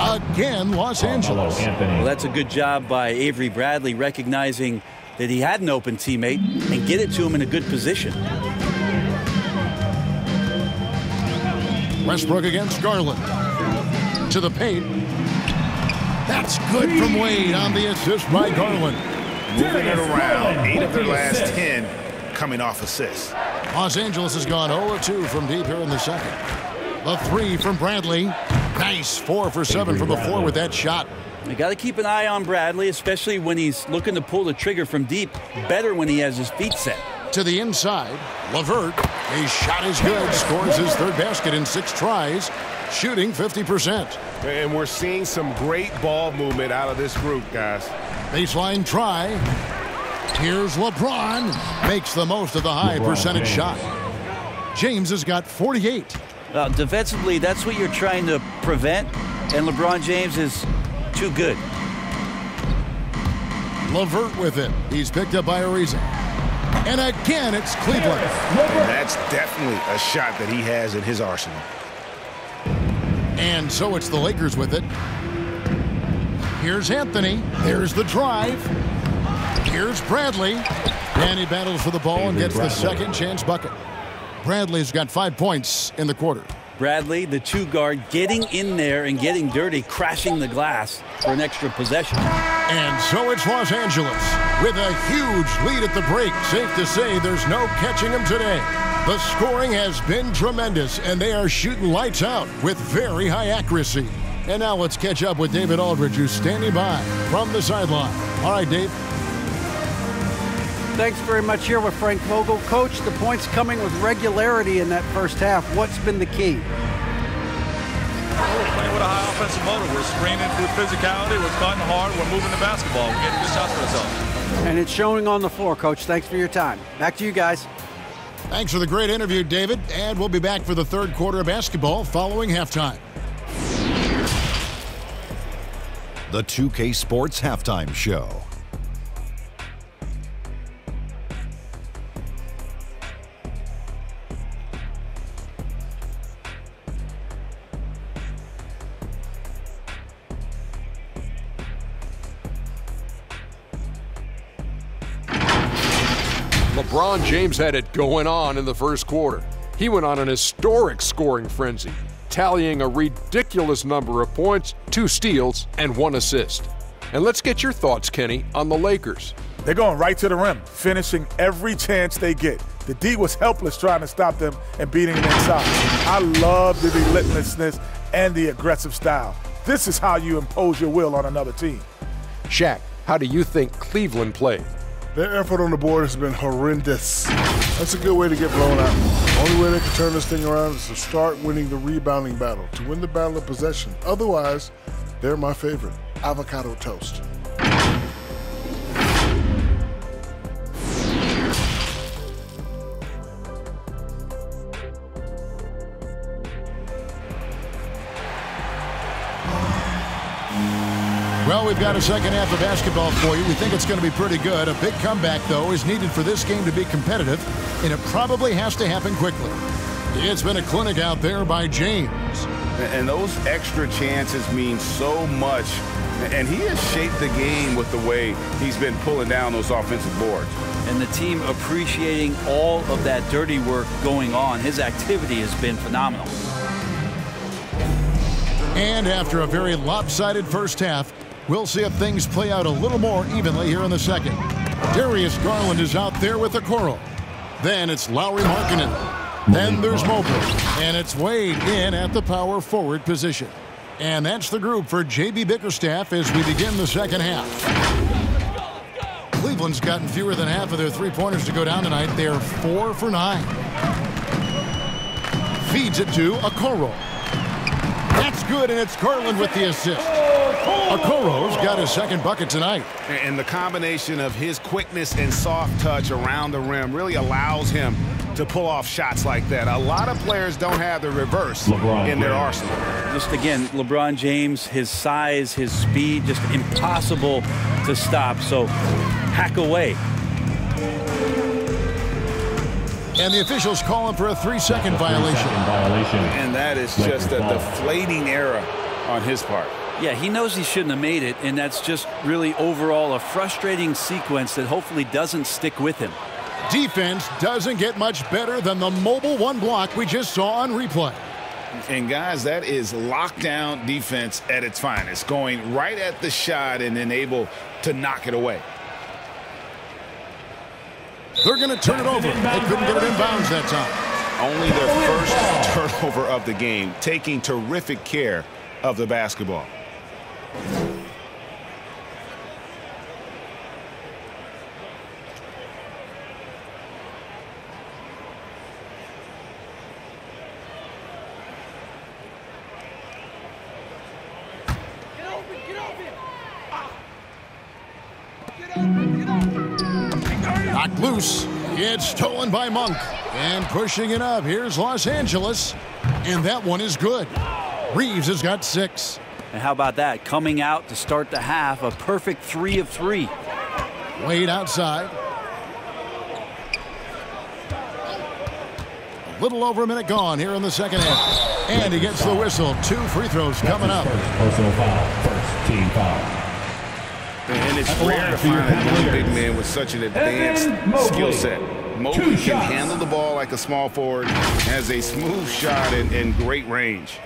Again, Los oh, Angeles. Well, that's a good job by Avery Bradley recognizing that he had an open teammate and get it to him in a good position. Westbrook against Garland. To the paint. That's good from Wade on the assist by Garland. Moving it around. Eight of their last ten coming off assists. Los Angeles has gone 0-2 from deep here in the second. The three from Bradley. Nice. Four for seven from the floor with that shot. You got to keep an eye on Bradley, especially when he's looking to pull the trigger from deep. Better when he has his feet set. To the inside, LeVert. His shot is good. Scores his third basket in six tries. Shooting 50%. And we're seeing some great ball movement out of this group, guys. Baseline try. Here's LeBron. Makes the most of the high LeBron percentage James. shot. James has got 48. Uh, defensively, that's what you're trying to prevent, and LeBron James is too good. LeVert with it. He's picked up by Ariza. And again, it's Cleveland. And that's definitely a shot that he has in his arsenal. And so it's the Lakers with it. Here's Anthony. There's the drive. Here's Bradley. And he battles for the ball and gets the second chance bucket. Bradley's got five points in the quarter. Bradley, the two guard, getting in there and getting dirty, crashing the glass for an extra possession. And so it's Los Angeles with a huge lead at the break. Safe to say there's no catching them today. The scoring has been tremendous, and they are shooting lights out with very high accuracy. And now let's catch up with David Aldridge, who's standing by from the sideline. All right, Dave. Thanks very much here with Frank Vogel. Coach, the points coming with regularity in that first half. What's been the key? Well, we're playing with a high offensive motor. We're screening with physicality. We're fighting hard. We're moving the basketball. We're getting good shots for ourselves. And it's showing on the floor, Coach. Thanks for your time. Back to you guys. Thanks for the great interview, David. And we'll be back for the third quarter of basketball following halftime. the 2K Sports Halftime Show. LeBron James had it going on in the first quarter. He went on an historic scoring frenzy, tallying a ridiculous number of points, two steals, and one assist. And let's get your thoughts, Kenny, on the Lakers. They're going right to the rim, finishing every chance they get. The D was helpless trying to stop them and beating them inside. I love the relentlessness and the aggressive style. This is how you impose your will on another team. Shaq, how do you think Cleveland played? Their effort on the board has been horrendous. That's a good way to get blown out. The only way they can turn this thing around is to start winning the rebounding battle, to win the battle of possession. Otherwise, they're my favorite avocado toast. Well, we've got a second half of basketball for you. We think it's going to be pretty good. A big comeback, though, is needed for this game to be competitive, and it probably has to happen quickly. It's been a clinic out there by James. And those extra chances mean so much. And he has shaped the game with the way he's been pulling down those offensive boards. And the team appreciating all of that dirty work going on. His activity has been phenomenal. And after a very lopsided first half, we'll see if things play out a little more evenly here in the second. Darius Garland is out there with Okoro. Then it's Lauri Markkanen. Then there's Mobley. And it's Wade in at the power forward position. And that's the group for J.B. Bickerstaff as we begin the second half. Cleveland's gotten fewer than half of their three-pointers to go down tonight. They're four for nine. Feeds it to Okoro. That's good, and it's Garland with the assist. Okoro's got his second bucket tonight. And the combination of his quickness and soft touch around the rim really allows him to pull off shots like that. A lot of players don't have the reverse LeBron in their arsenal. Just again, LeBron James, his size, his speed, just impossible to stop. So hack away. And the officials calling for a three-second violation. violation. And that is just a deflating error on his part. Yeah, he knows he shouldn't have made it, and that's just really overall a frustrating sequence that hopefully doesn't stick with him. Defense doesn't get much better than the Mobley one block we just saw on replay. And guys, that is lockdown defense at its finest, going right at the shot and then able to knock it away. They're going to turn it over. They couldn't get it in bounds that time. Only their first turnover of the game, taking terrific care of the basketball. Knocked loose. It's stolen by Monk. And pushing it up. Here's Los Angeles. And that one is good. Reaves has got six. And how about that? Coming out to start the half, a perfect three of three. Wade outside. A little over a minute gone here in the second half. And he gets the whistle. Two free throws coming up. Personal foul. First team foul. And it's rare to find a young big man with such an advanced skill set. Mobley can handle the ball like a small forward, has a smooth shot and, and great range.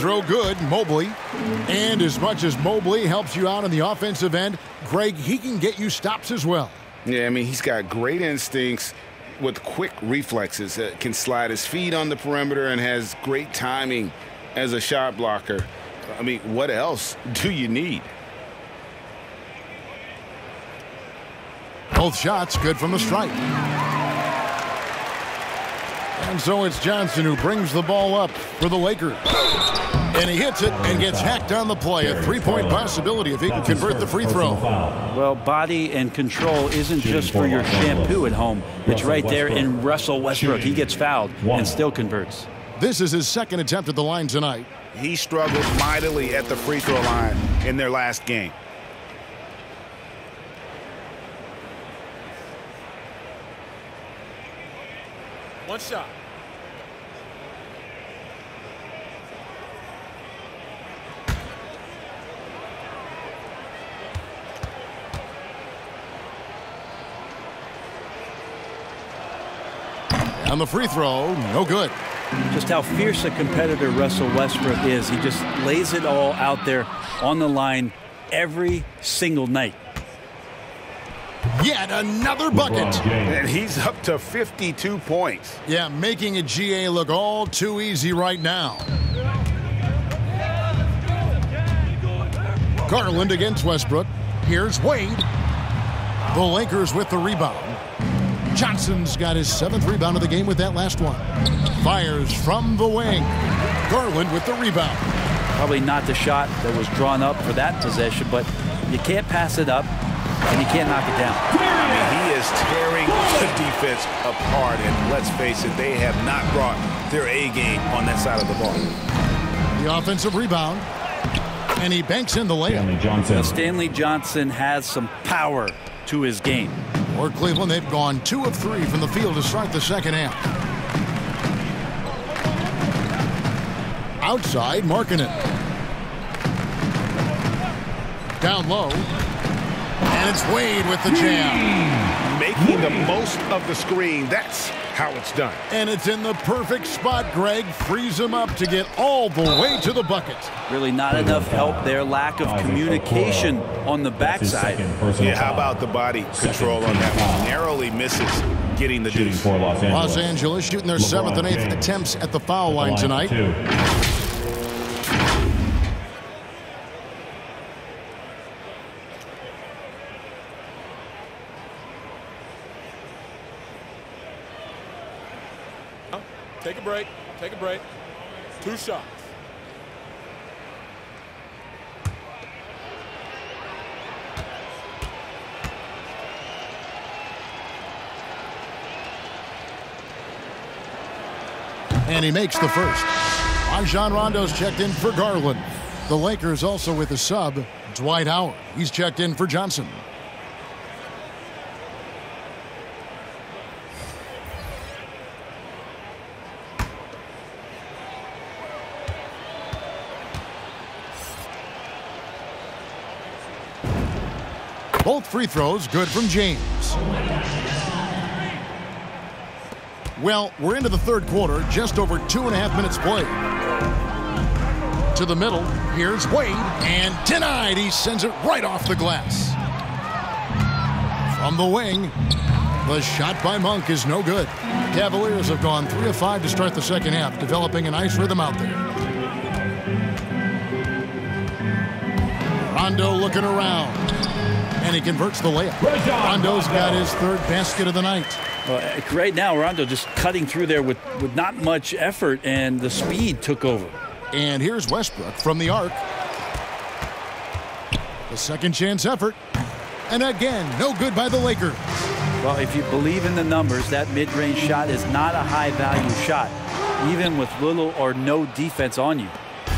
Throw good, Mobley. And as much as Mobley helps you out on the offensive end, Greg, he can get you stops as well. Yeah, I mean, he's got great instincts with quick reflexes. Uh, can slide his feet on the perimeter and has great timing as a shot blocker. I mean, what else do you need? Both shots good from the stripe. And so it's Johnson who brings the ball up for the Lakers. And he hits it and gets hacked on the play. A three-point possibility if he can convert the free throw. Well, body and control isn't just for your shampoo at home. It's right there in Russell Westbrook. He gets fouled and still converts. This is his second attempt at the line tonight. He struggled mightily at the free throw line in their last game. One shot. On the free throw, no good. Just how fierce a competitor Russell Westbrook is. He just lays it all out there on the line every single night. Yet another bucket. And he's up to 52 points. Yeah, making a GA look all too easy right now. Garland against Westbrook. Here's Wade. The Lakers with the rebound. Johnson's got his seventh rebound of the game with that last one. Fires from the wing. Garland with the rebound. Probably not the shot that was drawn up for that possession, but you can't pass it up and you can't knock it down. I mean, he is tearing the defense apart, and let's face it, they have not brought their A game on that side of the ball. The offensive rebound, and he banks in the layup. Stanley Johnson. Now, Stanley Johnson has some power to his game. For Cleveland, they've gone two of three from the field to start the second half. Outside, Markkanen. Down low. And it's Wade with the jam. Making the most of the screen. That's how it's done. And it's in the perfect spot, Greg. Frees him up to get all the way to the bucket. Really not enough help there. Lack of communication on the backside. Yeah, how about the body control on that one? Narrowly misses getting the deuce. For Los Angeles. Los Angeles shooting their seventh and eighth James. attempts at the foul line tonight. Two. Break. Two shots. And he makes the first. Rajon Rondo's checked in for Garland. The Lakers also with a sub, Dwight Howard. He's checked in for Johnson. Both free throws good from James. Well, we're into the third quarter, just over two and a half minutes played. To the middle, here's Wade, and denied. He sends it right off the glass. From the wing, the shot by Monk is no good. Cavaliers have gone three of five to start the second half, developing a nice rhythm out there. Rondo looking around, and he converts the layup. Rondo's got his third basket of the night. Well, right now, Rondo just cutting through there with, with not much effort, and the speed took over. And here's Westbrook from the arc. The second chance effort. And again, no good by the Lakers. Well, if you believe in the numbers, that mid-range shot is not a high-value shot, even with little or no defense on you.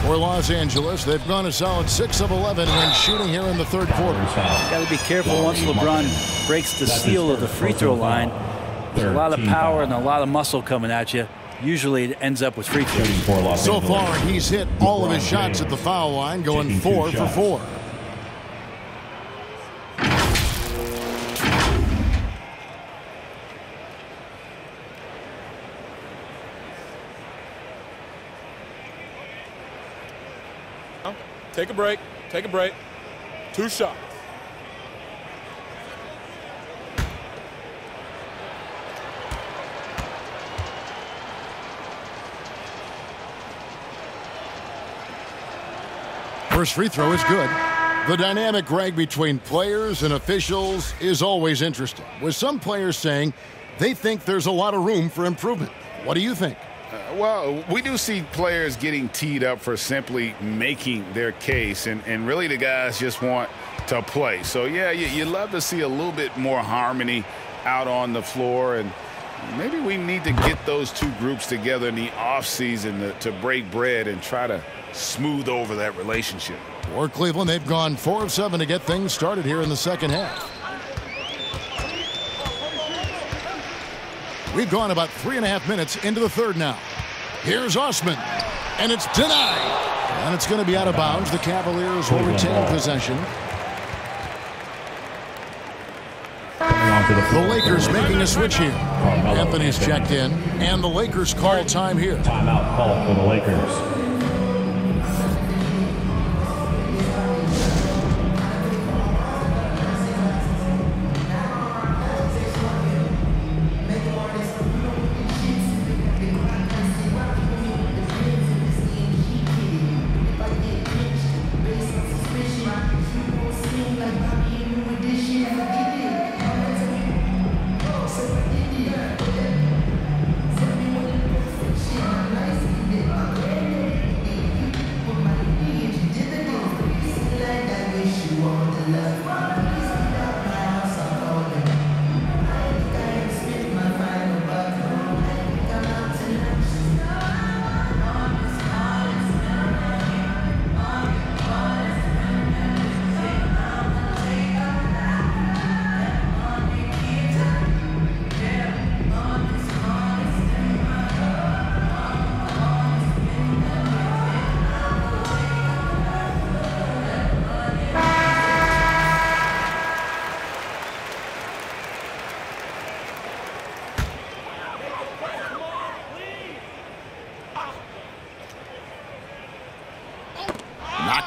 For Los Angeles, they've gone a solid 6 of 11 when shooting here in the third quarter. Got to be careful once LeBron breaks the seal of the free throw line. There's a lot of power and a lot of muscle coming at you. Usually it ends up with free throws. So far, he's hit all of his shots at the foul line, going four for four. Take a break. Take a break. Two shots. First free throw is good. The dynamic, rag between players and officials is always interesting, with some players saying they think there's a lot of room for improvement. What do you think? Well, we do see players getting teed up for simply making their case, and, and really the guys just want to play. So, yeah, you, you love to see a little bit more harmony out on the floor, and maybe we need to get those two groups together in the offseason to, to break bread and try to smooth over that relationship. For Cleveland, they've gone four of seven to get things started here in the second half. We've gone about three and a half minutes into the third now. Here's Osman, and it's denied. And it's going to be out of bounds. The Cavaliers will retain possession. The Lakers making a switch here. Anthony's checked in, and the Lakers call time here. Timeout called for the Lakers.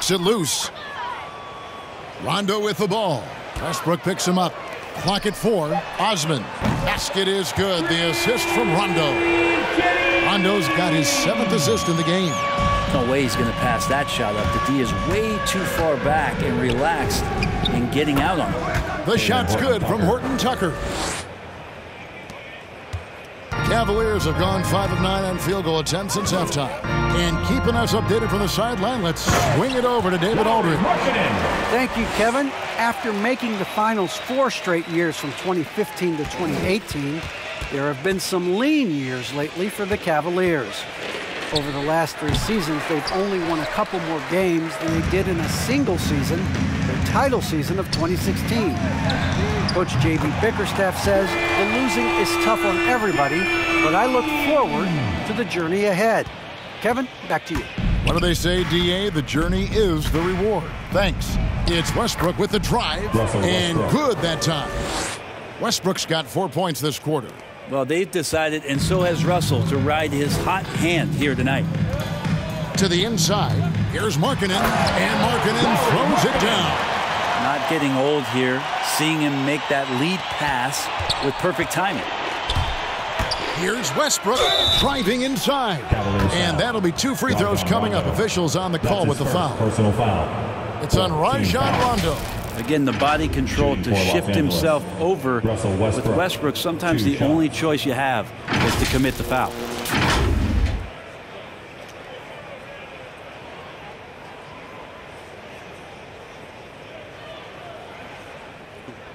Knocks it loose. Rondo with the ball. Westbrook picks him up. Clock at four. Osman. Basket is good. The assist from Rondo. Rondo's got his seventh assist in the game. No way he's going to pass that shot up. The D is way too far back and relaxed in getting out on it. The shot's good from Horton Tucker. Cavaliers have gone 5 of 9 on field goal attempts since halftime. And keeping us updated from the sideline, let's swing it over to David Aldridge. Thank you, Kevin. After making the finals four straight years from 2015 to 2018, there have been some lean years lately for the Cavaliers. Over the last three seasons, they've only won a couple more games than they did in a single season, their title season of 2016. Coach J.B. Bickerstaff says the losing is tough on everybody, but I look forward to the journey ahead. Kevin, back to you. What do they say, DA? The journey is the reward. Thanks. It's Westbrook with the drive, Russell and Westbrook. good that time. Westbrook's got four points this quarter. Well, they've decided, and so has Russell, to ride his hot hand here tonight. To the inside, here's Markkanen, and Markkanen throws it down. Not getting old here, seeing him make that lead pass with perfect timing. Here's Westbrook driving inside. And that'll be two free throws coming up. Officials on the call with the foul. Personal foul. It's on Team Rajon. Rondo. Again, the body control to shift himself over with Westbrook. Westbrook. Sometimes the only choice you have is to commit the foul.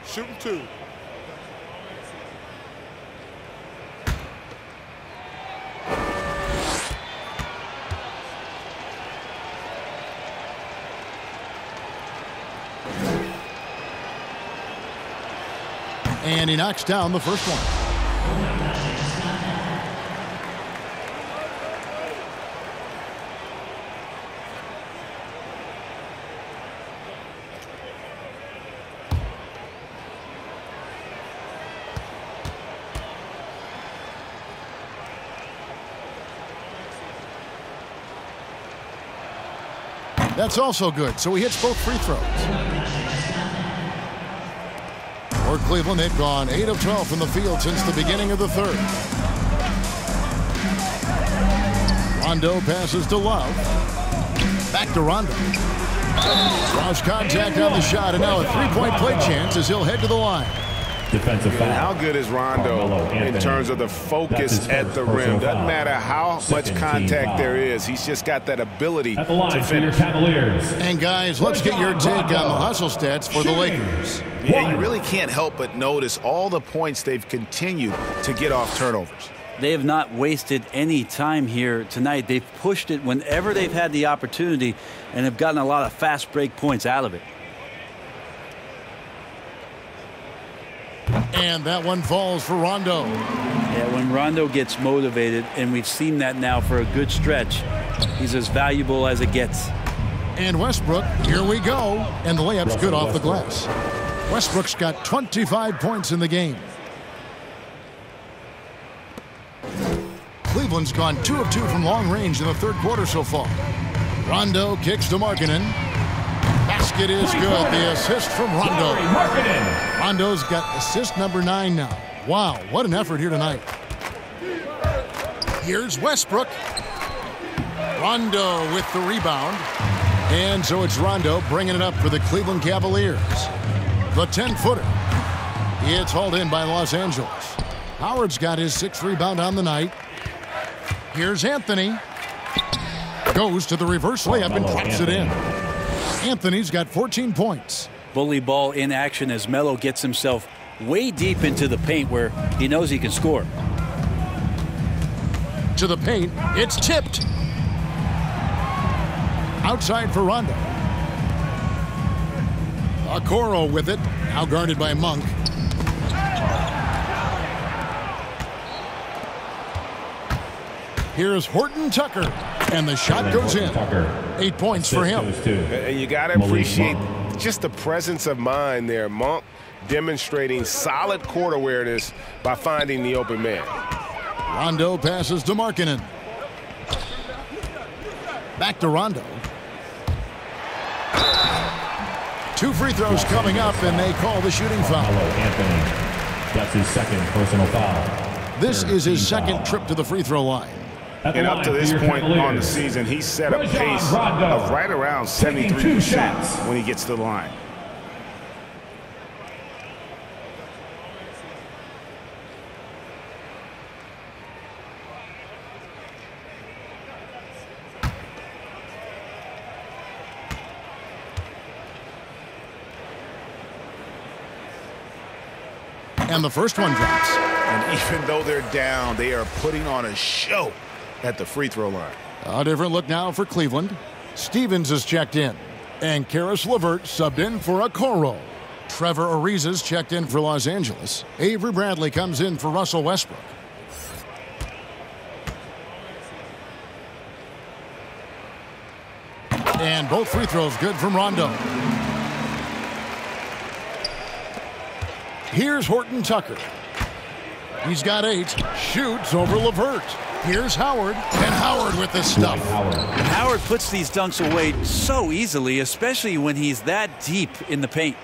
Shooting two. And he knocks down the first one. That's also good. So he hits both free throws. For Cleveland, they've gone 8 of 12 from the field since the beginning of the third. Rondo passes to Love. Back to Rondo. Lost contact on the shot, and now a three-point play chance as he'll head to the line. Defensive foul. How good is Rondo in terms of the focus at the rim? Doesn't foul. matter how much contact there is. He's just got that ability at the line to finish. Cavaliers. And guys, let's get your take on the hustle stats for the Lakers. Yeah, you really can't help but notice all the points they've continued to get off turnovers. They have not wasted any time here tonight. They've pushed it whenever they've had the opportunity and have gotten a lot of fast break points out of it. And that one falls for Rondo. Yeah, when Rondo gets motivated, and we've seen that now for a good stretch, he's as valuable as it gets. And Westbrook, here we go. And the layup's good off the glass. Westbrook's got 25 points in the game. Cleveland's gone two of two from long range in the third quarter so far. Rondo kicks to Markkanen. Basket is good. The assist from Rondo. Rondo's got assist number nine now. Wow, what an effort here tonight. Here's Westbrook. Rondo with the rebound. And so it's Rondo bringing it up for the Cleveland Cavaliers. The 10-footer. It's hauled in by Los Angeles. Howard's got his sixth rebound on the night. Here's Anthony. Goes to the reverse layup and drops it in. Anthony's got 14 points. Bully ball in action as Melo gets himself way deep into the paint where he knows he can score. To the paint, it's tipped. Outside for Rondo. Okoro with it, now guarded by Monk. Here's Horton Tucker. And the shot goes in. Eight points for him. And you got to appreciate just the presence of mind there. Monk demonstrating solid court awareness by finding the open man. Rondo passes to Markkanen. Back to Rondo. Two free throws coming up, and they call the shooting foul. Anthony. That's his second personal foul. This is his second trip to the free throw line. And up to this point on the season, he's set a pace of right around 73% when he gets to the line. And the first one drops. And even though they're down, they are putting on a show at the free throw line. A different look now for Cleveland. Stevens is checked in. And Caris LeVert subbed in for a Okoro. Trevor Ariza's checked in for Los Angeles. Avery Bradley comes in for Russell Westbrook. And both free throws good from Rondo. Here's Horton Tucker. He's got eight. Shoots over LeVert. Here's Howard, and Howard with the stuff. Howard. Howard puts these dunks away so easily, especially when he's that deep in the paint.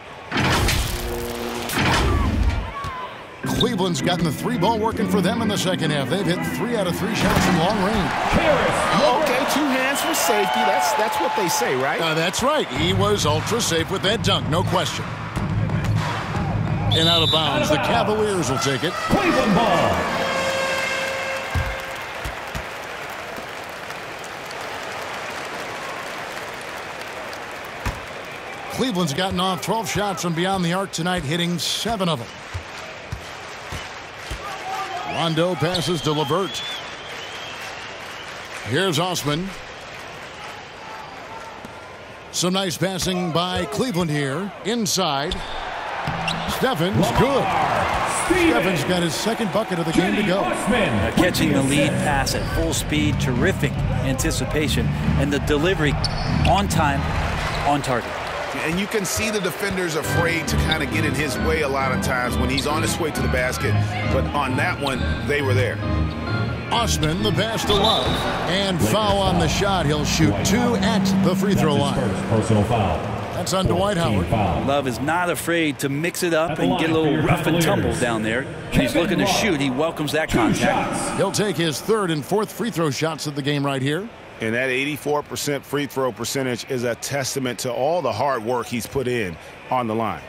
Cleveland's gotten the three ball working for them in the second half. They've hit three out of three shots from long range. Okay, two hands for safety. That's that's what they say, right? Uh, that's right. He was ultra safe with that dunk, no question. And out of bounds, the Cavaliers will take it. Cleveland ball. Cleveland's gotten off 12 shots from beyond the arc tonight, hitting seven of them. Rondo passes to LeVert. Here's Osman. Some nice passing by Cleveland here. Inside. Stevens, good. Stevens got his second bucket of the game to go. Uh, catching the lead pass at full speed, terrific anticipation, and the delivery on time, on target. And you can see the defenders afraid to kind of get in his way a lot of times when he's on his way to the basket. But on that one, they were there. Osman, the pass to Love. And foul on the shot. He'll shoot two at the free throw line. personal foul. That's on Dwight Howard. Love is not afraid to mix it up and get a little rough and tumble down there. When he's looking to shoot, he welcomes that contact. He'll take his third and fourth free throw shots of the game right here. And that 84% free throw percentage is a testament to all the hard work he's put in on the line.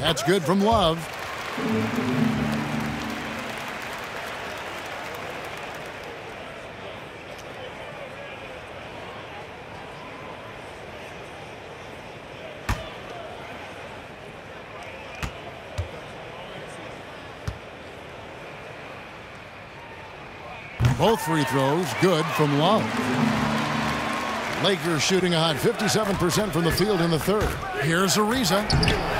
That's good from Love. Both free throws good from Love. Lakers shooting a hot 57% from the field in the third. Here's Ariza.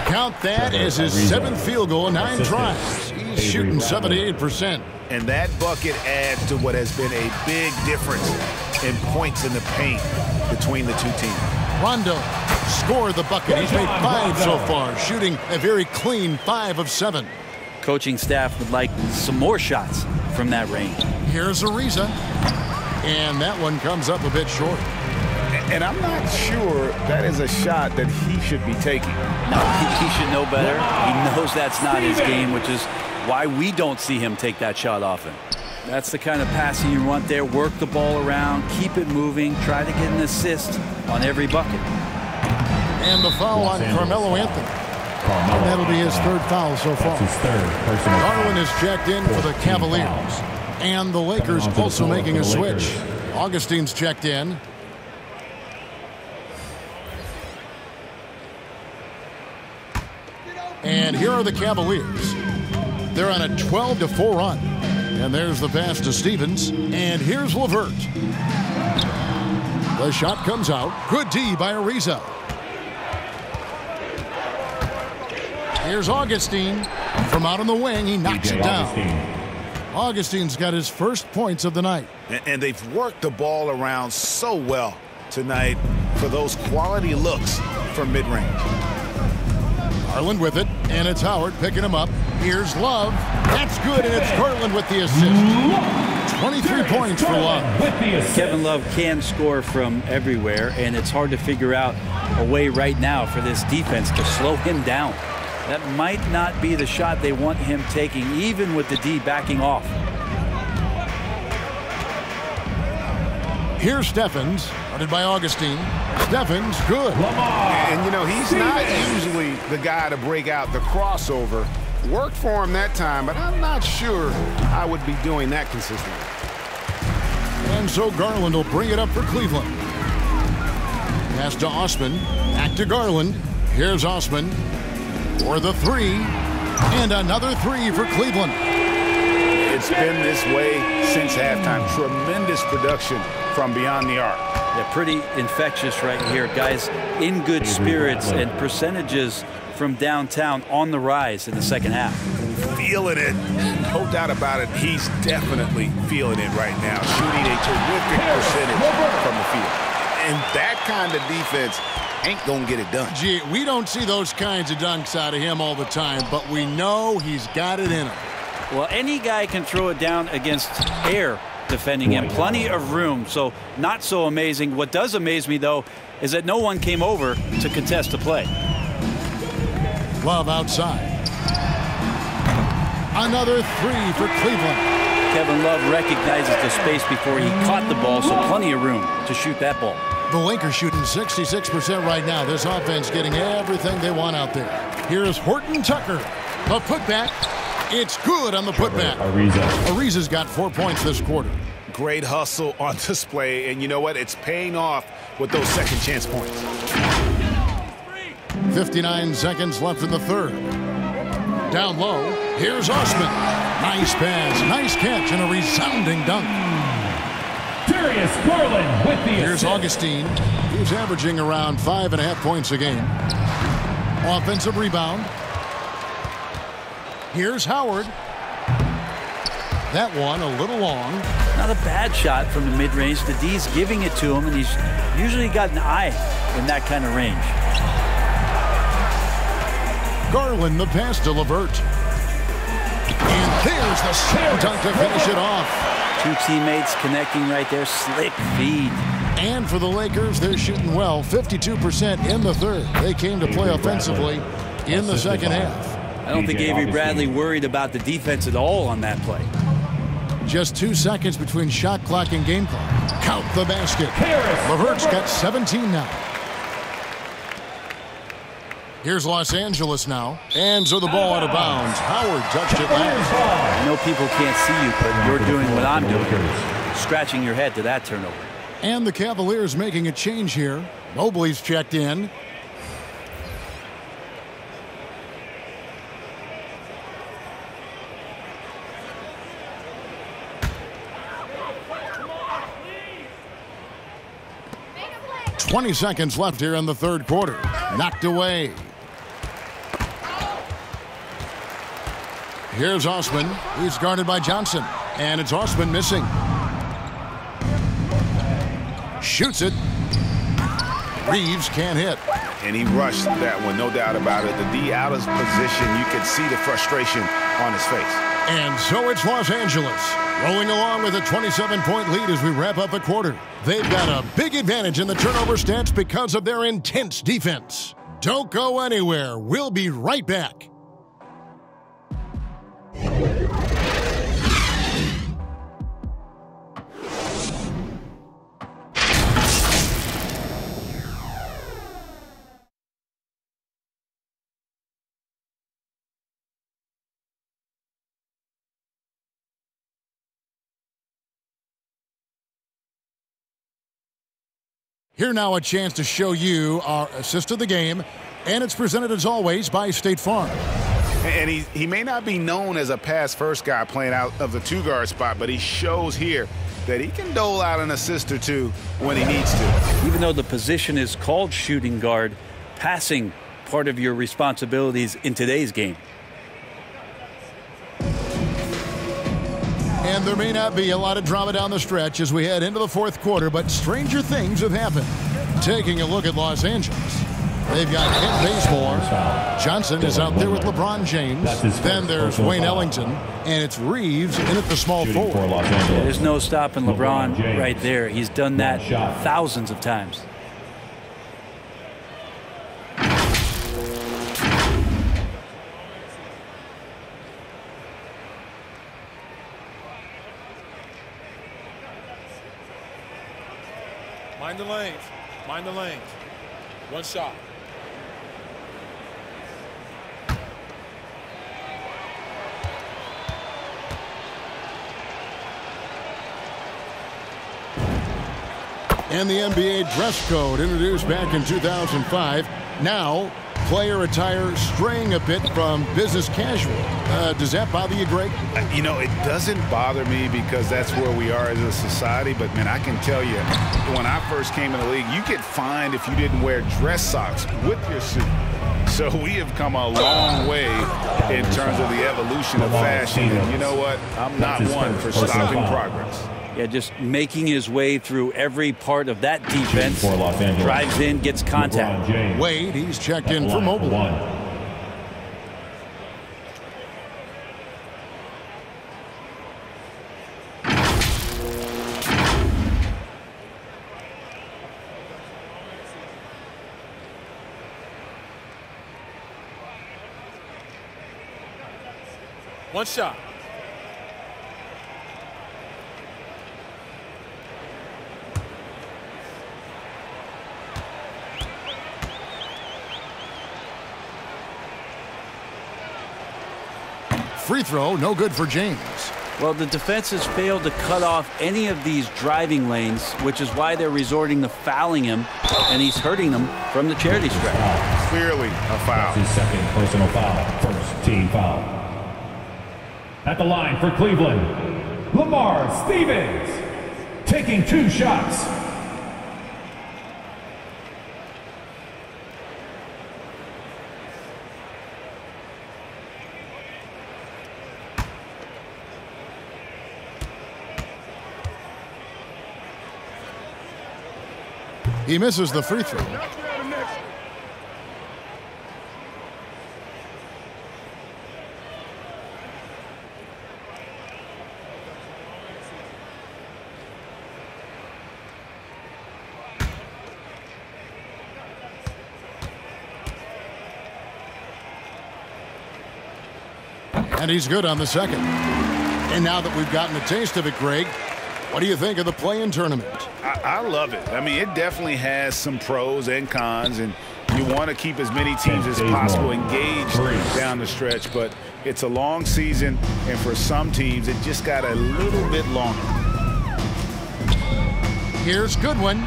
Count that as his seventh field goal nine tries. He's shooting 78%. And that bucket adds to what has been a big difference in points in the paint between the two teams. Rondo scored the bucket. He's made five so far, shooting a very clean five of seven. Coaching staff would like some more shots from that range. Here's Ariza. And that one comes up a bit short. And I'm not sure that is a shot that he should be taking. No, he, he should know better. He knows that's not his game, which is why we don't see him take that shot often. That's the kind of passing you want there. Work the ball around, keep it moving, try to get an assist on every bucket. And the foul on Carmelo Anthony. And that'll be his third foul so far. Garland is checked in for the Cavaliers. And the Lakers also making a switch. Augustin's checked in. And here are the Cavaliers. They're on a 12 to 4 run. And there's the pass to Stevens. And here's LeVert. The shot comes out. Good D by Ariza. Here's Augustin. From out on the wing, he knocks it down. Augustin's got his first points of the night. And they've worked the ball around so well tonight for those quality looks from mid-range. Garland with it, and it's Howard picking him up. Here's Love. That's good, and it's Garland with the assist. 23 points for Love. Kevin Love can score from everywhere, and it's hard to figure out a way right now for this defense to slow him down. That might not be the shot they want him taking, even with the D backing off. Here's Stevens, guarded by Augustin. Stevens, good. And, you know, he's not usually the guy to break out the crossover. Worked for him that time, but I'm not sure I would be doing that consistently. And so Garland will bring it up for Cleveland. Pass to Osman. Back to Garland. Here's Osman for the three. And another three for Cleveland. It's been this way since halftime. Tremendous production from beyond the arc. They're pretty infectious right here. Guys in good spirits and percentages from downtown on the rise in the second half. Feeling it. No doubt about it. He's definitely feeling it right now. Shooting a terrific percentage from the field. And that kind of defense ain't going to get it done. Gee, we don't see those kinds of dunks out of him all the time, but we know he's got it in him. Well, any guy can throw it down against air defending him. Plenty of room, so not so amazing. What does amaze me, though, is that no one came over to contest the play. Love outside. Another three for Cleveland. Kevin Love recognizes the space before he caught the ball, so plenty of room to shoot that ball. The Lakers shooting 66% right now. This offense getting everything they want out there. Here's Horton Tucker. The putback. It's good on the putback. Ariza. Ariza's got four points this quarter. Great hustle on display, and you know what? It's paying off with those second chance points. 59 seconds left in the third. Down low, here's Osman. Nice pass, nice catch, and a resounding dunk. Darius Garland with the Here's assist. Augustin. He's averaging around five and a half points a game. Offensive rebound. Here's Howard. That one a little long. Not a bad shot from the mid-range. The D's giving it to him, and he's usually got an eye in that kind of range. Garland the pass to Levert. And there's the slam dunk to finish it off. Two teammates connecting right there. Slick feed. And for the Lakers, they're shooting well, 52% in the third. They came to play offensively in the second half. I don't think Avery Bradley worried about the defense at all on that play. Just two seconds between shot clock and game clock. Count the basket. Levert's got 17 now. Here's Los Angeles now. And so the ball out of bounds. Howard touched it last. I know people can't see you, but you're doing what I'm doing. Scratching your head to that turnover. And the Cavaliers making a change here. Mobley's checked in. Twenty seconds left here in the third quarter. Knocked away. Here's Osman. He's guarded by Johnson. And it's Osman missing. Shoots it. Reaves can't hit. And he rushed that one, no doubt about it. The D out of position, you could see the frustration on his face. And so it's Los Angeles, rolling along with a 27-point lead as we wrap up the quarter. They've got a big advantage in the turnover stats because of their intense defense. Don't go anywhere. We'll be right back. Here now a chance to show you our assist of the game, and it's presented as always by State Farm. And he, he may not be known as a pass first guy playing out of the two guard spot, but he shows here that he can dole out an assist or two when he needs to. Even though the position is called shooting guard, passing part of your responsibilities in today's game. And there may not be a lot of drama down the stretch as we head into the fourth quarter, but stranger things have happened. Taking a look at Los Angeles. They've got Kent Bazemore. Johnson is out there with LeBron James. Then there's Wayne Ellington. And it's Reaves in at the small forward. There's no stopping LeBron right there. He's done that thousands of times. Mind the lanes. Mind the lanes. One shot. And the NBA dress code introduced back in 2005. Now, player attire straying a bit from business casual. Uh, does that bother you, Greg? You know, it doesn't bother me because that's where we are as a society. But, man, I can tell you, when I first came in the league, you get fined if you didn't wear dress socks with your suit. So we have come a long way in terms of the evolution of fashion. And you know what? I'm not one for stopping progress. Yeah, just making his way through every part of that defense. Drives in, gets contact. Wade, he's checked in for Mobley. One shot. Free throw, no good for James. Well, the defense has failed to cut off any of these driving lanes, which is why they're resorting to fouling him, and he's hurting them from the charity stripe. Clearly a foul. His second personal foul. First team foul. At the line for Cleveland, Lamar Stevens taking two shots. He misses the free throw. And he's good on the second. And now that we've gotten a taste of it, Greg, what do you think of the play-in tournament? I, I, love it. I mean, it definitely has some pros and cons, and You want to keep as many teams as possible engaged down the stretch, but it's a long season, and for some teams, it just got a little bit longer. Here's Goodwin.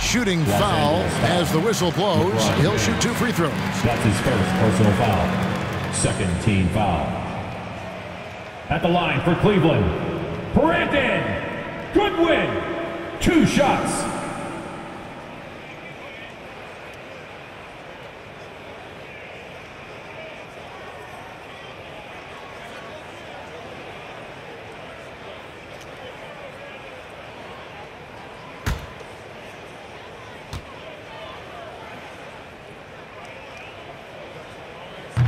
Shooting foul as the whistle blows. He'll shoot two free throws. That's his first personal foul. Second team foul. At the line for Cleveland, Brandon Goodwin. Two shots.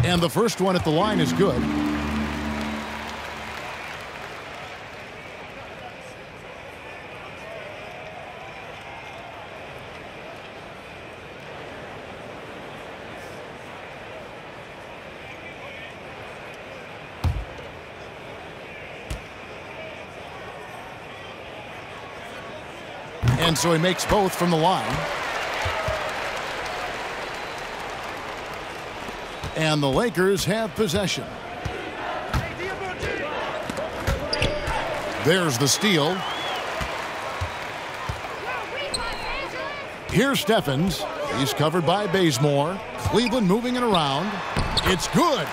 And the first one at the line is good. And so he makes both from the line. And the Lakers have possession. There's the steal. Here's Stevens. He's covered by Bazemore. Cleveland moving it around. It's good.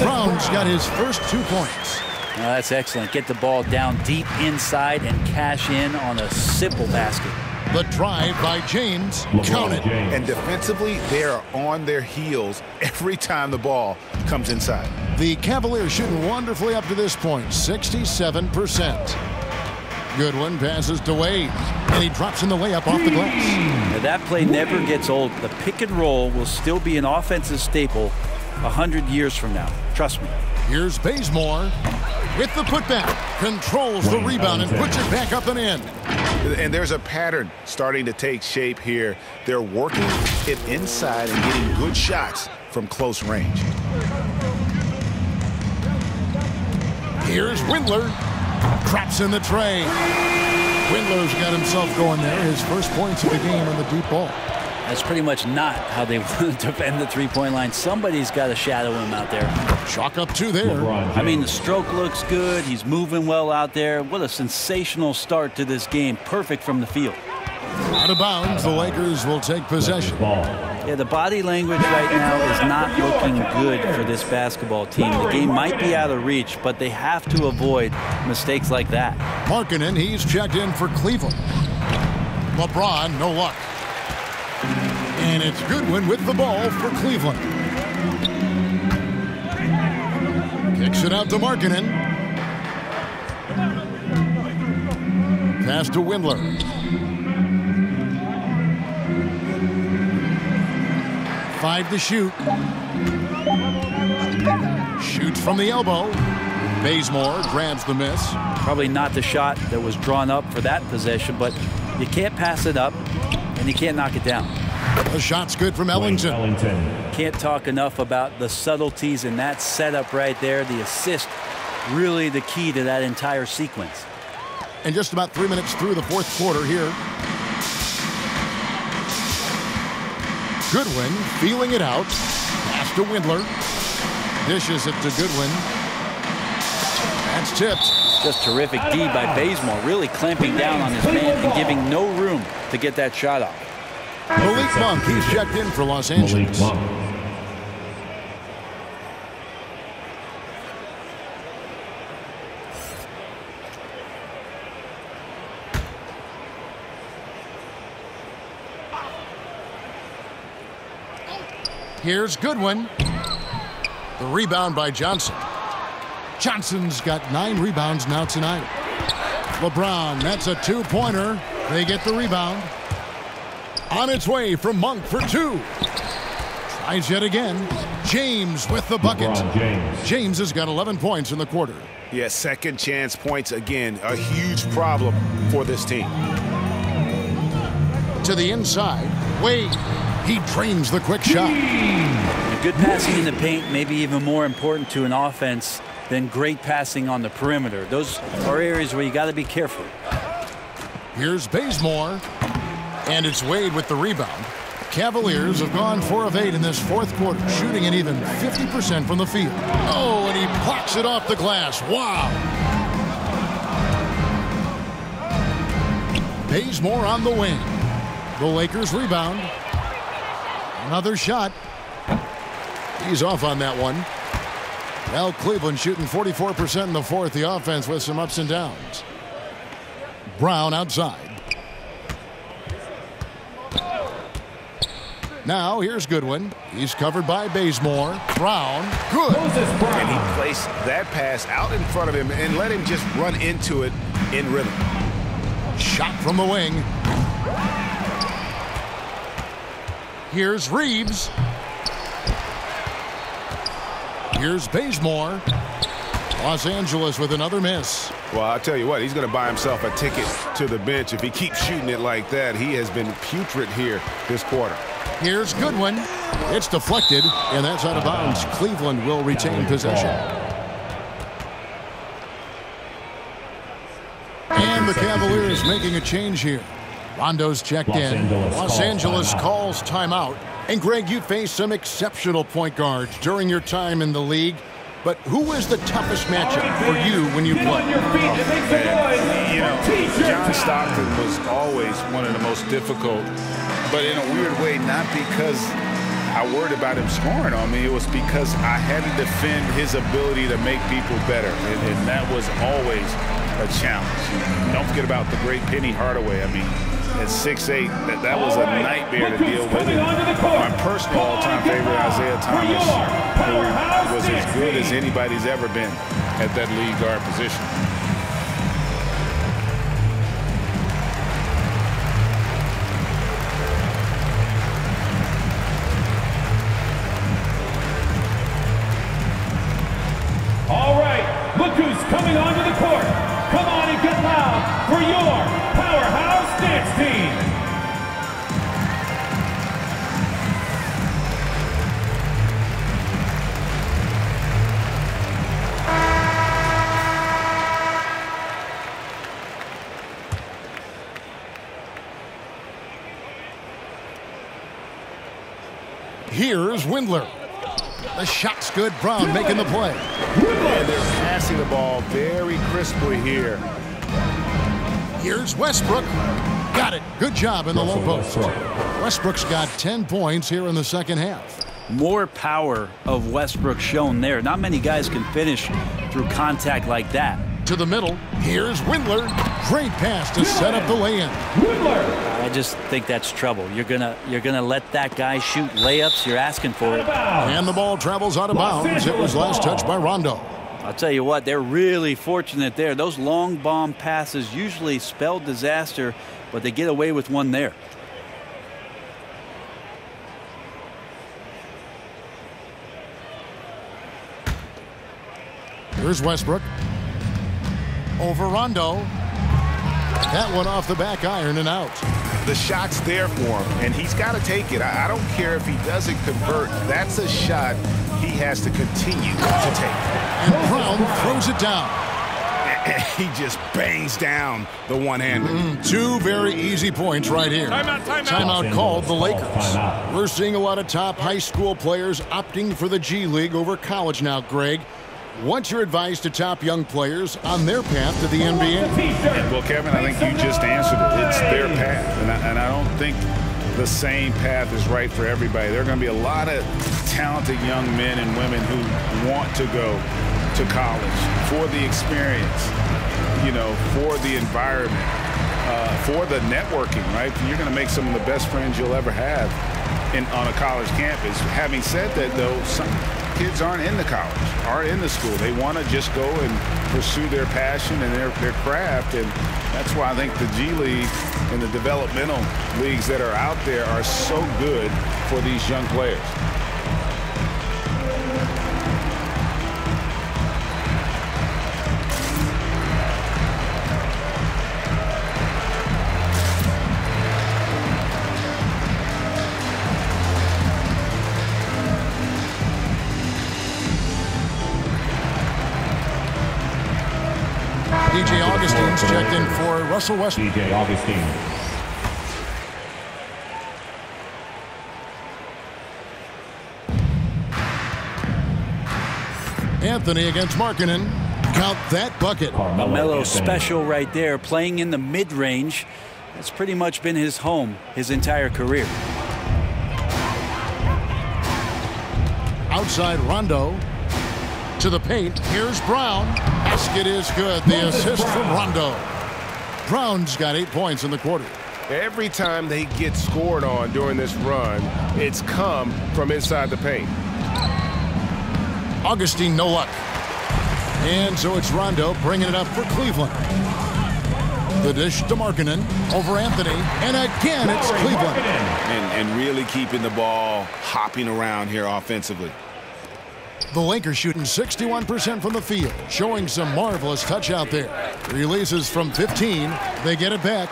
Brown's got his first two points. Now that's excellent. Get the ball down deep inside and cash in on a simple basket. The drive by James. Count it. And defensively, they are on their heels every time the ball comes inside. The Cavaliers shooting wonderfully up to this point, 67%. Goodwin passes to Wade, and he drops in the layup off the glass. Now that play never gets old. The pick and roll will still be an offensive staple 100 years from now. Trust me. Here's Bazemore with the putback. Controls the rebound and puts it back up and in. And there's a pattern starting to take shape here. They're working it inside and getting good shots from close range. Here's Windler. Traps in the tray. Windler's got himself going there. His first points of the game on the deep ball. That's pretty much not how they want [laughs] to defend the three-point line. Somebody's got to shadow him out there. Chalk up two there. I mean, the stroke looks good. He's moving well out there. What a sensational start to this game. Perfect from the field. Out of bounds, the Lakers will take possession. Yeah, the body language right now is not looking good for this basketball team. The game might be out of reach, but they have to avoid mistakes like that. Markkanen, he's checked in for Cleveland. LeBron, no luck. And it's Goodwin with the ball for Cleveland. Kicks it out to Markkanen. Pass to Windler. Five to shoot. Shoots from the elbow. Bazemore grabs the miss. Probably not the shot that was drawn up for that possession, but you can't pass it up and you can't knock it down. The shot's good from Ellington. Ellington. Can't talk enough about the subtleties in that setup right there. The assist, really the key to that entire sequence. And just about three minutes through the fourth quarter here. Goodwin feeling it out. Pass to Windler. Dishes it to Goodwin. That's tipped. Just terrific D by Bazemore, really clamping down on his man and giving no room to get that shot off. Malik Monk, he's checked in for Los Angeles. Malik Monk. Here's Goodwin. The rebound by Johnson. Johnson's got nine rebounds now tonight. LeBron, that's a two-pointer. They get the rebound. On its way from Monk for two. Tries yet again. James with the bucket. James. James has got 11 points in the quarter. Yeah, second chance points again, a huge problem for this team. To the inside. Wade. He drains the quick shot. Good passing in the paint may be even more important to an offense than great passing on the perimeter. Those are areas where you got to be careful. Here's Bazemore. And it's Wade with the rebound. Cavaliers have gone 4 of 8 in this fourth quarter, shooting an even 50% from the field. Oh, and he blocks it off the glass. Wow. Bazemore on the wing. The Lakers rebound. Another shot. He's off on that one. Well, Cleveland shooting 44% in the fourth. The offense with some ups and downs. Brown outside. Now here's Goodwin. He's covered by Bazemore. Brown. Good. And he placed that pass out in front of him and let him just run into it in rhythm. Shot from the wing. Here's Reaves. Here's Bazemore. Los Angeles with another miss. Well, I'll tell you what, he's going to buy himself a ticket to the bench. If he keeps shooting it like that, he has been putrid here this quarter. Here's Goodwin. It's deflected, and that's out of bounds. Cleveland will retain possession. And the Cavaliers making a change here. Rondo's checked Los in. Angeles Los calls Angeles timeout. calls timeout. And Greg, you faced some exceptional point guards during your time in the league. But who was the toughest matchup for you when you play? You know, John Stockton was always one of the most difficult, but in a weird way, not because I worried about him scoring on me. It was because I had to defend his ability to make people better, and, and that was always a challenge. Don't forget about the great Penny Hardaway. I mean, at 6'8", that, that was a nightmare to deal with. My personal all-time favorite, Isiah Thomas, who was as good as anybody's ever been at that lead guard position. Here's Windler. The shot's good. Brown making the play. And they're passing the ball very crisply here. Here's Westbrook. Got it. Good job in the low post. Westbrook's got 10 points here in the second half. More power of Westbrook shown there. Not many guys can finish through contact like that. To the middle. Here's Windler. Great pass to set up the lay-in. I just think that's trouble. You're gonna you're gonna let that guy shoot layups. You're asking for it. And the ball travels out of bounds. It was last touched by Rondo. I'll tell you what, they're really fortunate there. Those long bomb passes usually spell disaster, but they get away with one there. Here's Westbrook. Over Rondo. That one off the back iron and out. The shot's there for him, and he's got to take it. I, I don't care if he doesn't convert. That's a shot he has to continue to take. And Brown throws it down. [laughs] He just bangs down the one-hander. Mm, two very easy points right here. Timeout, timeout. Timeout called the Lakers. We're seeing a lot of top high school players opting for the G League over college now, Greg. What's your advice to top young players on their path to the NBA? Well, Kevin, I think you just answered it. It's their path, and I, and I don't think the same path is right for everybody. There are going to be a lot of talented young men and women who want to go to college for the experience, you know, for the environment, uh, for the networking, right? You're going to make some of the best friends you'll ever have in, on a college campus. Having said that, though, some kids aren't in the college, aren't in the school. They want to just go and pursue their passion and their, their craft, and that's why I think the G League and the developmental leagues that are out there are so good for these young players. Jones checked in for Russell Westbrook. DJ Augustin. Anthony against Markkanen. Count that bucket. Carmelo special right there, playing in the mid-range. That's pretty much been his home his entire career. Outside Rondo to the paint. Here's Brown. Basket is good. The assist from Rondo. Brown's got eight points in the quarter. Every time they get scored on during this run, it's come from inside the paint. Augustin, no luck. And so it's Rondo bringing it up for Cleveland. The dish to Markkanen over Anthony. And again, it's Cleveland. And, and really keeping the ball hopping around here offensively. The Lakers shooting 61% from the field, showing some marvelous touch out there. Releases from 15. They get it back.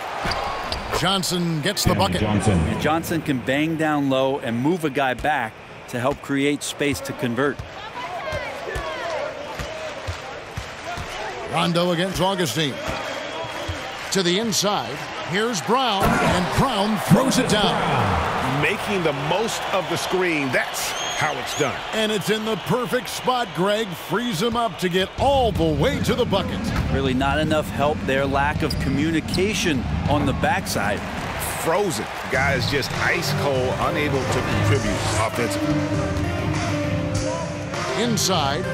Johnson gets the bucket. Johnson. Johnson can bang down low and move a guy back to help create space to convert. Rondo against Augustin. To the inside. Here's Brown, and Brown throws it down. Making the most of the screen. That's how it's done. And it's in the perfect spot, Greg. Frees him up to get all the way to the bucket. Really not enough help there. Lack of communication on the backside. Frozen. Guy is just ice cold, unable to contribute offensively. Inside.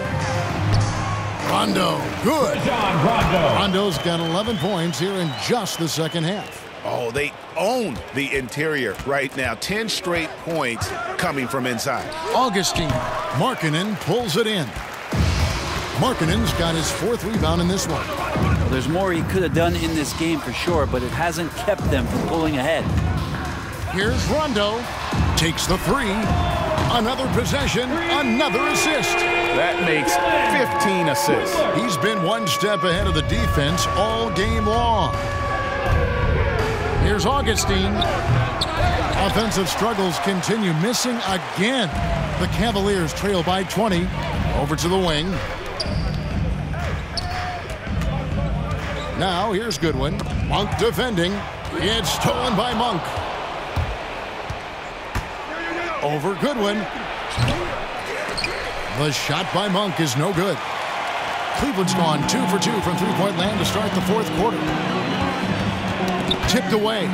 Rondo. Good. John Rondo. Rondo's got 11 points here in just the second half. Oh, they own the interior right now. 10 straight points coming from inside. Augustin. Markkanen pulls it in. Markkanen's got his fourth rebound in this one. Well, there's more he could have done in this game for sure, but it hasn't kept them from pulling ahead. Here's Rondo. Takes the three. Another possession. Another assist. That makes 15 assists. He's been one step ahead of the defense all game long. Here's Augustin. Offensive struggles continue. Missing again. The Cavaliers trail by 20. Over to the wing. Now here's Goodwin. Monk defending. It's stolen by Monk. Over Goodwin. The shot by Monk is no good. Cleveland's gone two for two from three-point land to start the fourth quarter. Tipped away.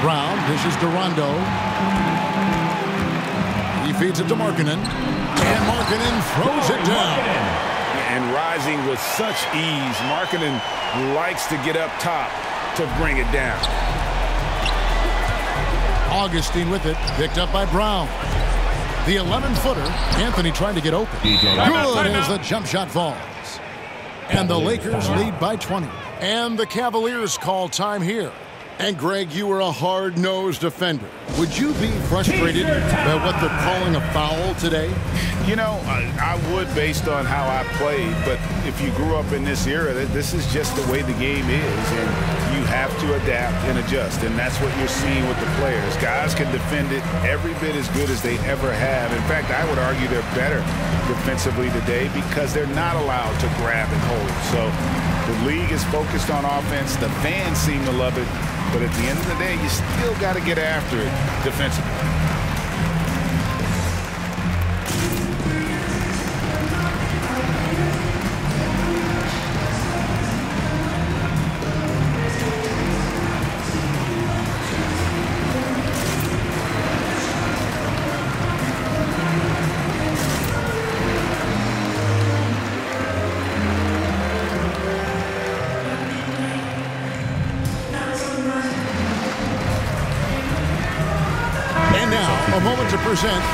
Brown dishes to Rondo. He feeds it to Markkanen. And Markkanen throws it down. And rising with such ease, Markkanen likes to get up top to bring it down. Augustin with it, picked up by Brown. The 11-footer, Anthony trying to get open. Good as the jump shot falls. And the Lakers lead by 20. And the Cavaliers call time here. And Greg, you were a hard-nosed defender. Would you be frustrated by what they're calling a foul today? You know, I, I, would based on how I played, but if you grew up in this era, this is just the way the game is, and you have to adapt and adjust, and that's what you're seeing with the players. Guys can defend it every bit as good as they ever have. In fact, I would argue they're better defensively today because they're not allowed to grab and hold. So the league is focused on offense. The fans seem to love it. But at the end of the day, you still got to get after it defensively.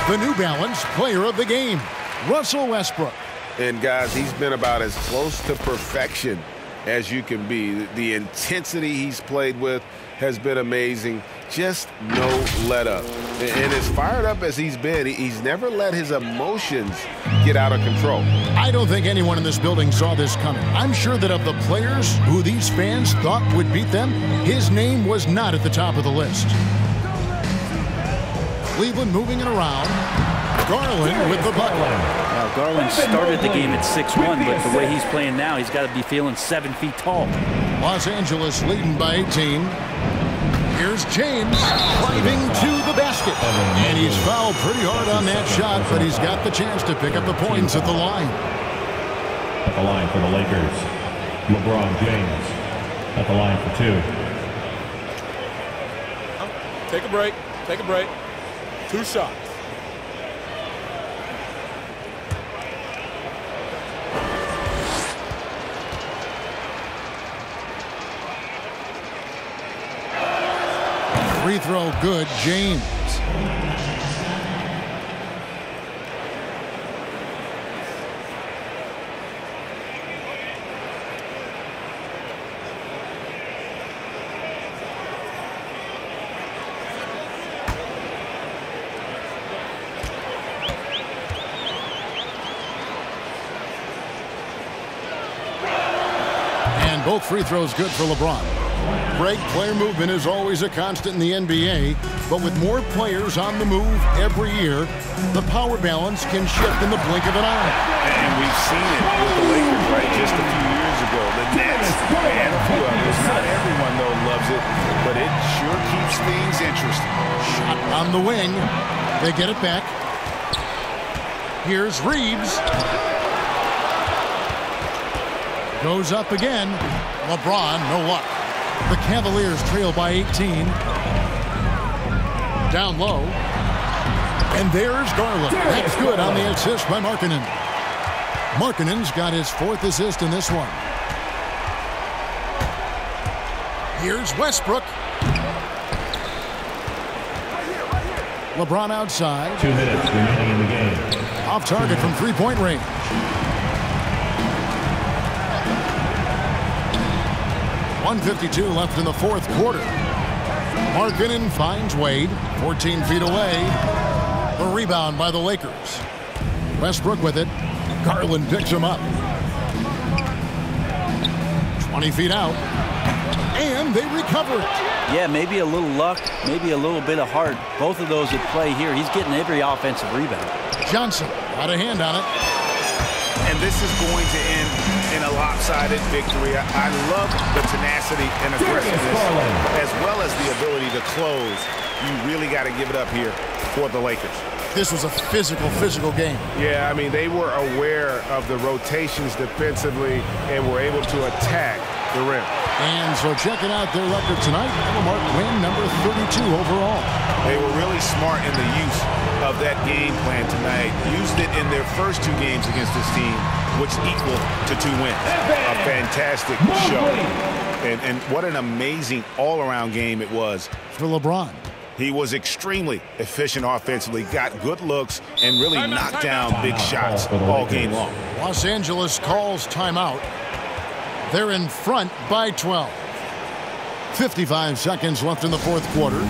The New Balance Player of the Game, Russell Westbrook. And guys, he's been about as close to perfection as you can be. The intensity he's played with has been amazing. Just no let up. And as fired up as he's been, he's never let his emotions get out of control. I don't think anyone in this building saw this coming. I'm sure that of the players who these fans thought would beat them, his name was not at the top of the list. Cleveland moving it around. Garland with the bucket. Now, Garland started the game at 6-1, but the way he's playing now, he's got to be feeling seven feet tall. Los Angeles leading by 18. Here's James driving to the basket. And he's fouled pretty hard on that shot, but he's got the chance to pick up the points at the line. At the line for the Lakers, LeBron James. At the line for two. Take a break. Take a break. Two shots. Free throw good, James. And both free throws good for LeBron. Break player movement is always a constant in the NBA, but with more players on the move every year, the power balance can shift in the blink of an eye. And we've seen it with the Lakers, right, just a few years ago. The Nets and a few others. Not everyone, though, loves it, but it sure keeps things interesting. Shot on the wing. They get it back. Here's Reaves. Goes up again. LeBron, no luck. The Cavaliers trail by 18. Down low. And there's Garland. That's good on the assist by Markkanen. Markkanen's got his fourth assist in this one. Here's Westbrook. LeBron outside. Two minutes remaining in the game. Off target from three-point range. One fifty-two left in the fourth quarter. Markkanen finds Wade, 14 feet away. The rebound by the Lakers. Westbrook with it. Garland picks him up. 20 feet out. And they recover it. Yeah, maybe a little luck, maybe a little bit of heart. Both of those at play here. He's getting every offensive rebound. Johnson got a hand on it. And this is going to end in a lopsided victory. I, I love the tenacity and aggressiveness, as well as the ability to close. You really got to give it up here for the Lakers. This was a physical, physical game. Yeah, I mean, they were aware of the rotations defensively and were able to attack the rim. And so checking out their record tonight, Mark win number 32 overall. They were really smart in the use of that game plan tonight. Used it in their first two games against this team, which equal to two wins. A fantastic show. And, and what an amazing all-around game it was. For LeBron. He was extremely efficient offensively, got good looks, and really knocked down big shots all game long. Los Angeles calls timeout. They're in front by 12. 55 seconds left in the fourth quarter.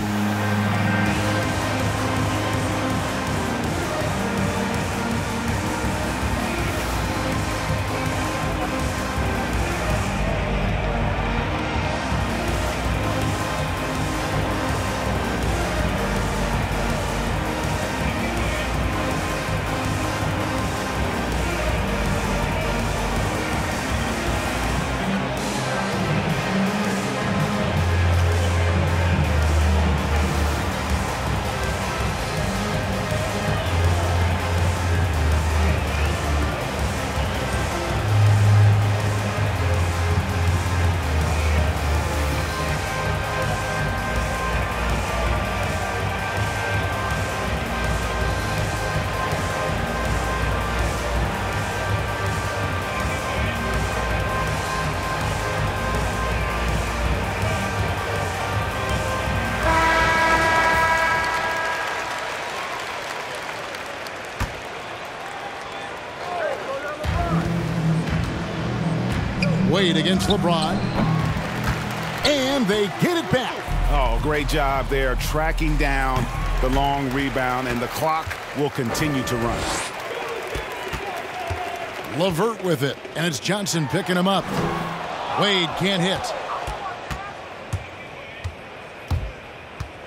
Wade against LeBron. And they get it back. Oh, great job there tracking down the long rebound, and the clock will continue to run. LeVert with it, and it's Johnson picking him up. Wade can't hit.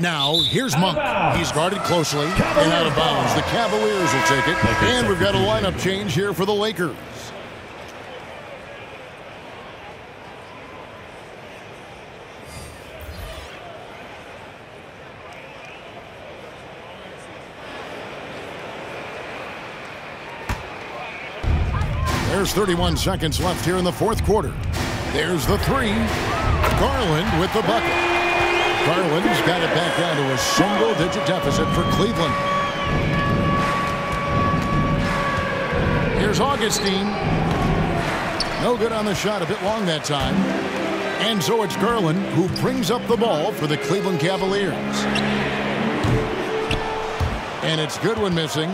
Now, here's Monk. He's guarded closely and out of bounds. The Cavaliers will take it. And we've got a lineup change here for the Lakers. There's 31 seconds left here in the fourth quarter. There's the three. Garland with the bucket. Garland's got it back down to a single-digit deficit for Cleveland. Here's Augustin. No good on the shot, a bit long that time. And so it's Garland who brings up the ball for the Cleveland Cavaliers. And it's Goodwin missing.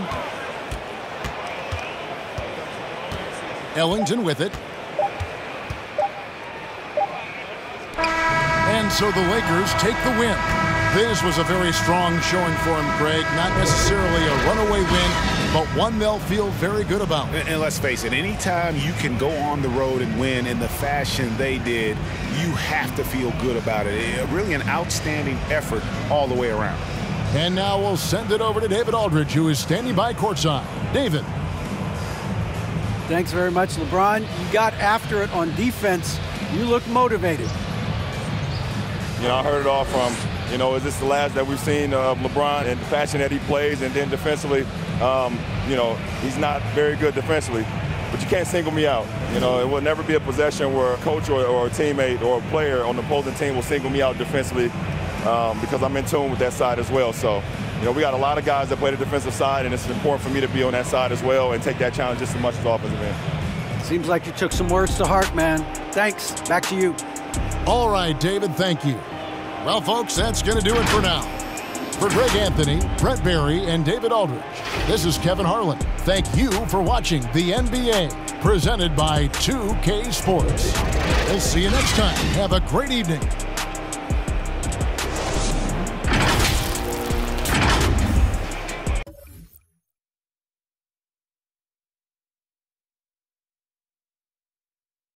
Ellington with it. And so the Lakers take the win. This was a very strong showing for him, Greg. Not necessarily a runaway win, but one they'll feel very good about. And, and let's face it, anytime you can go on the road and win in the fashion they did, you have to feel good about it. it really an outstanding effort all the way around. And now we'll send it over to David Aldridge, who is standing by courtside. David. Thanks very much, LeBron. You got after it on defense. You look motivated. You know, I heard it all from, you know, is this the last that we've seen of LeBron and the fashion that he plays? And then defensively, um, you know, he's not very good defensively. But you can't single me out. You know, it will never be a possession where a coach or, or a teammate or a player on the opposing team will single me out defensively um, because I'm in tune with that side as well. So, you know, we got a lot of guys that play the defensive side, and it's important for me to be on that side as well and take that challenge just as much as offensive end. Seems like you took some words to heart, man. Thanks. Back to you. All right, David, thank you. Well, folks, that's going to do it for now. For Greg Anthony, Brent Barry, and David Aldridge, this is Kevin Harlan. Thank you for watching the NBA, presented by 2K Sports. We'll see you next time. Have a great evening.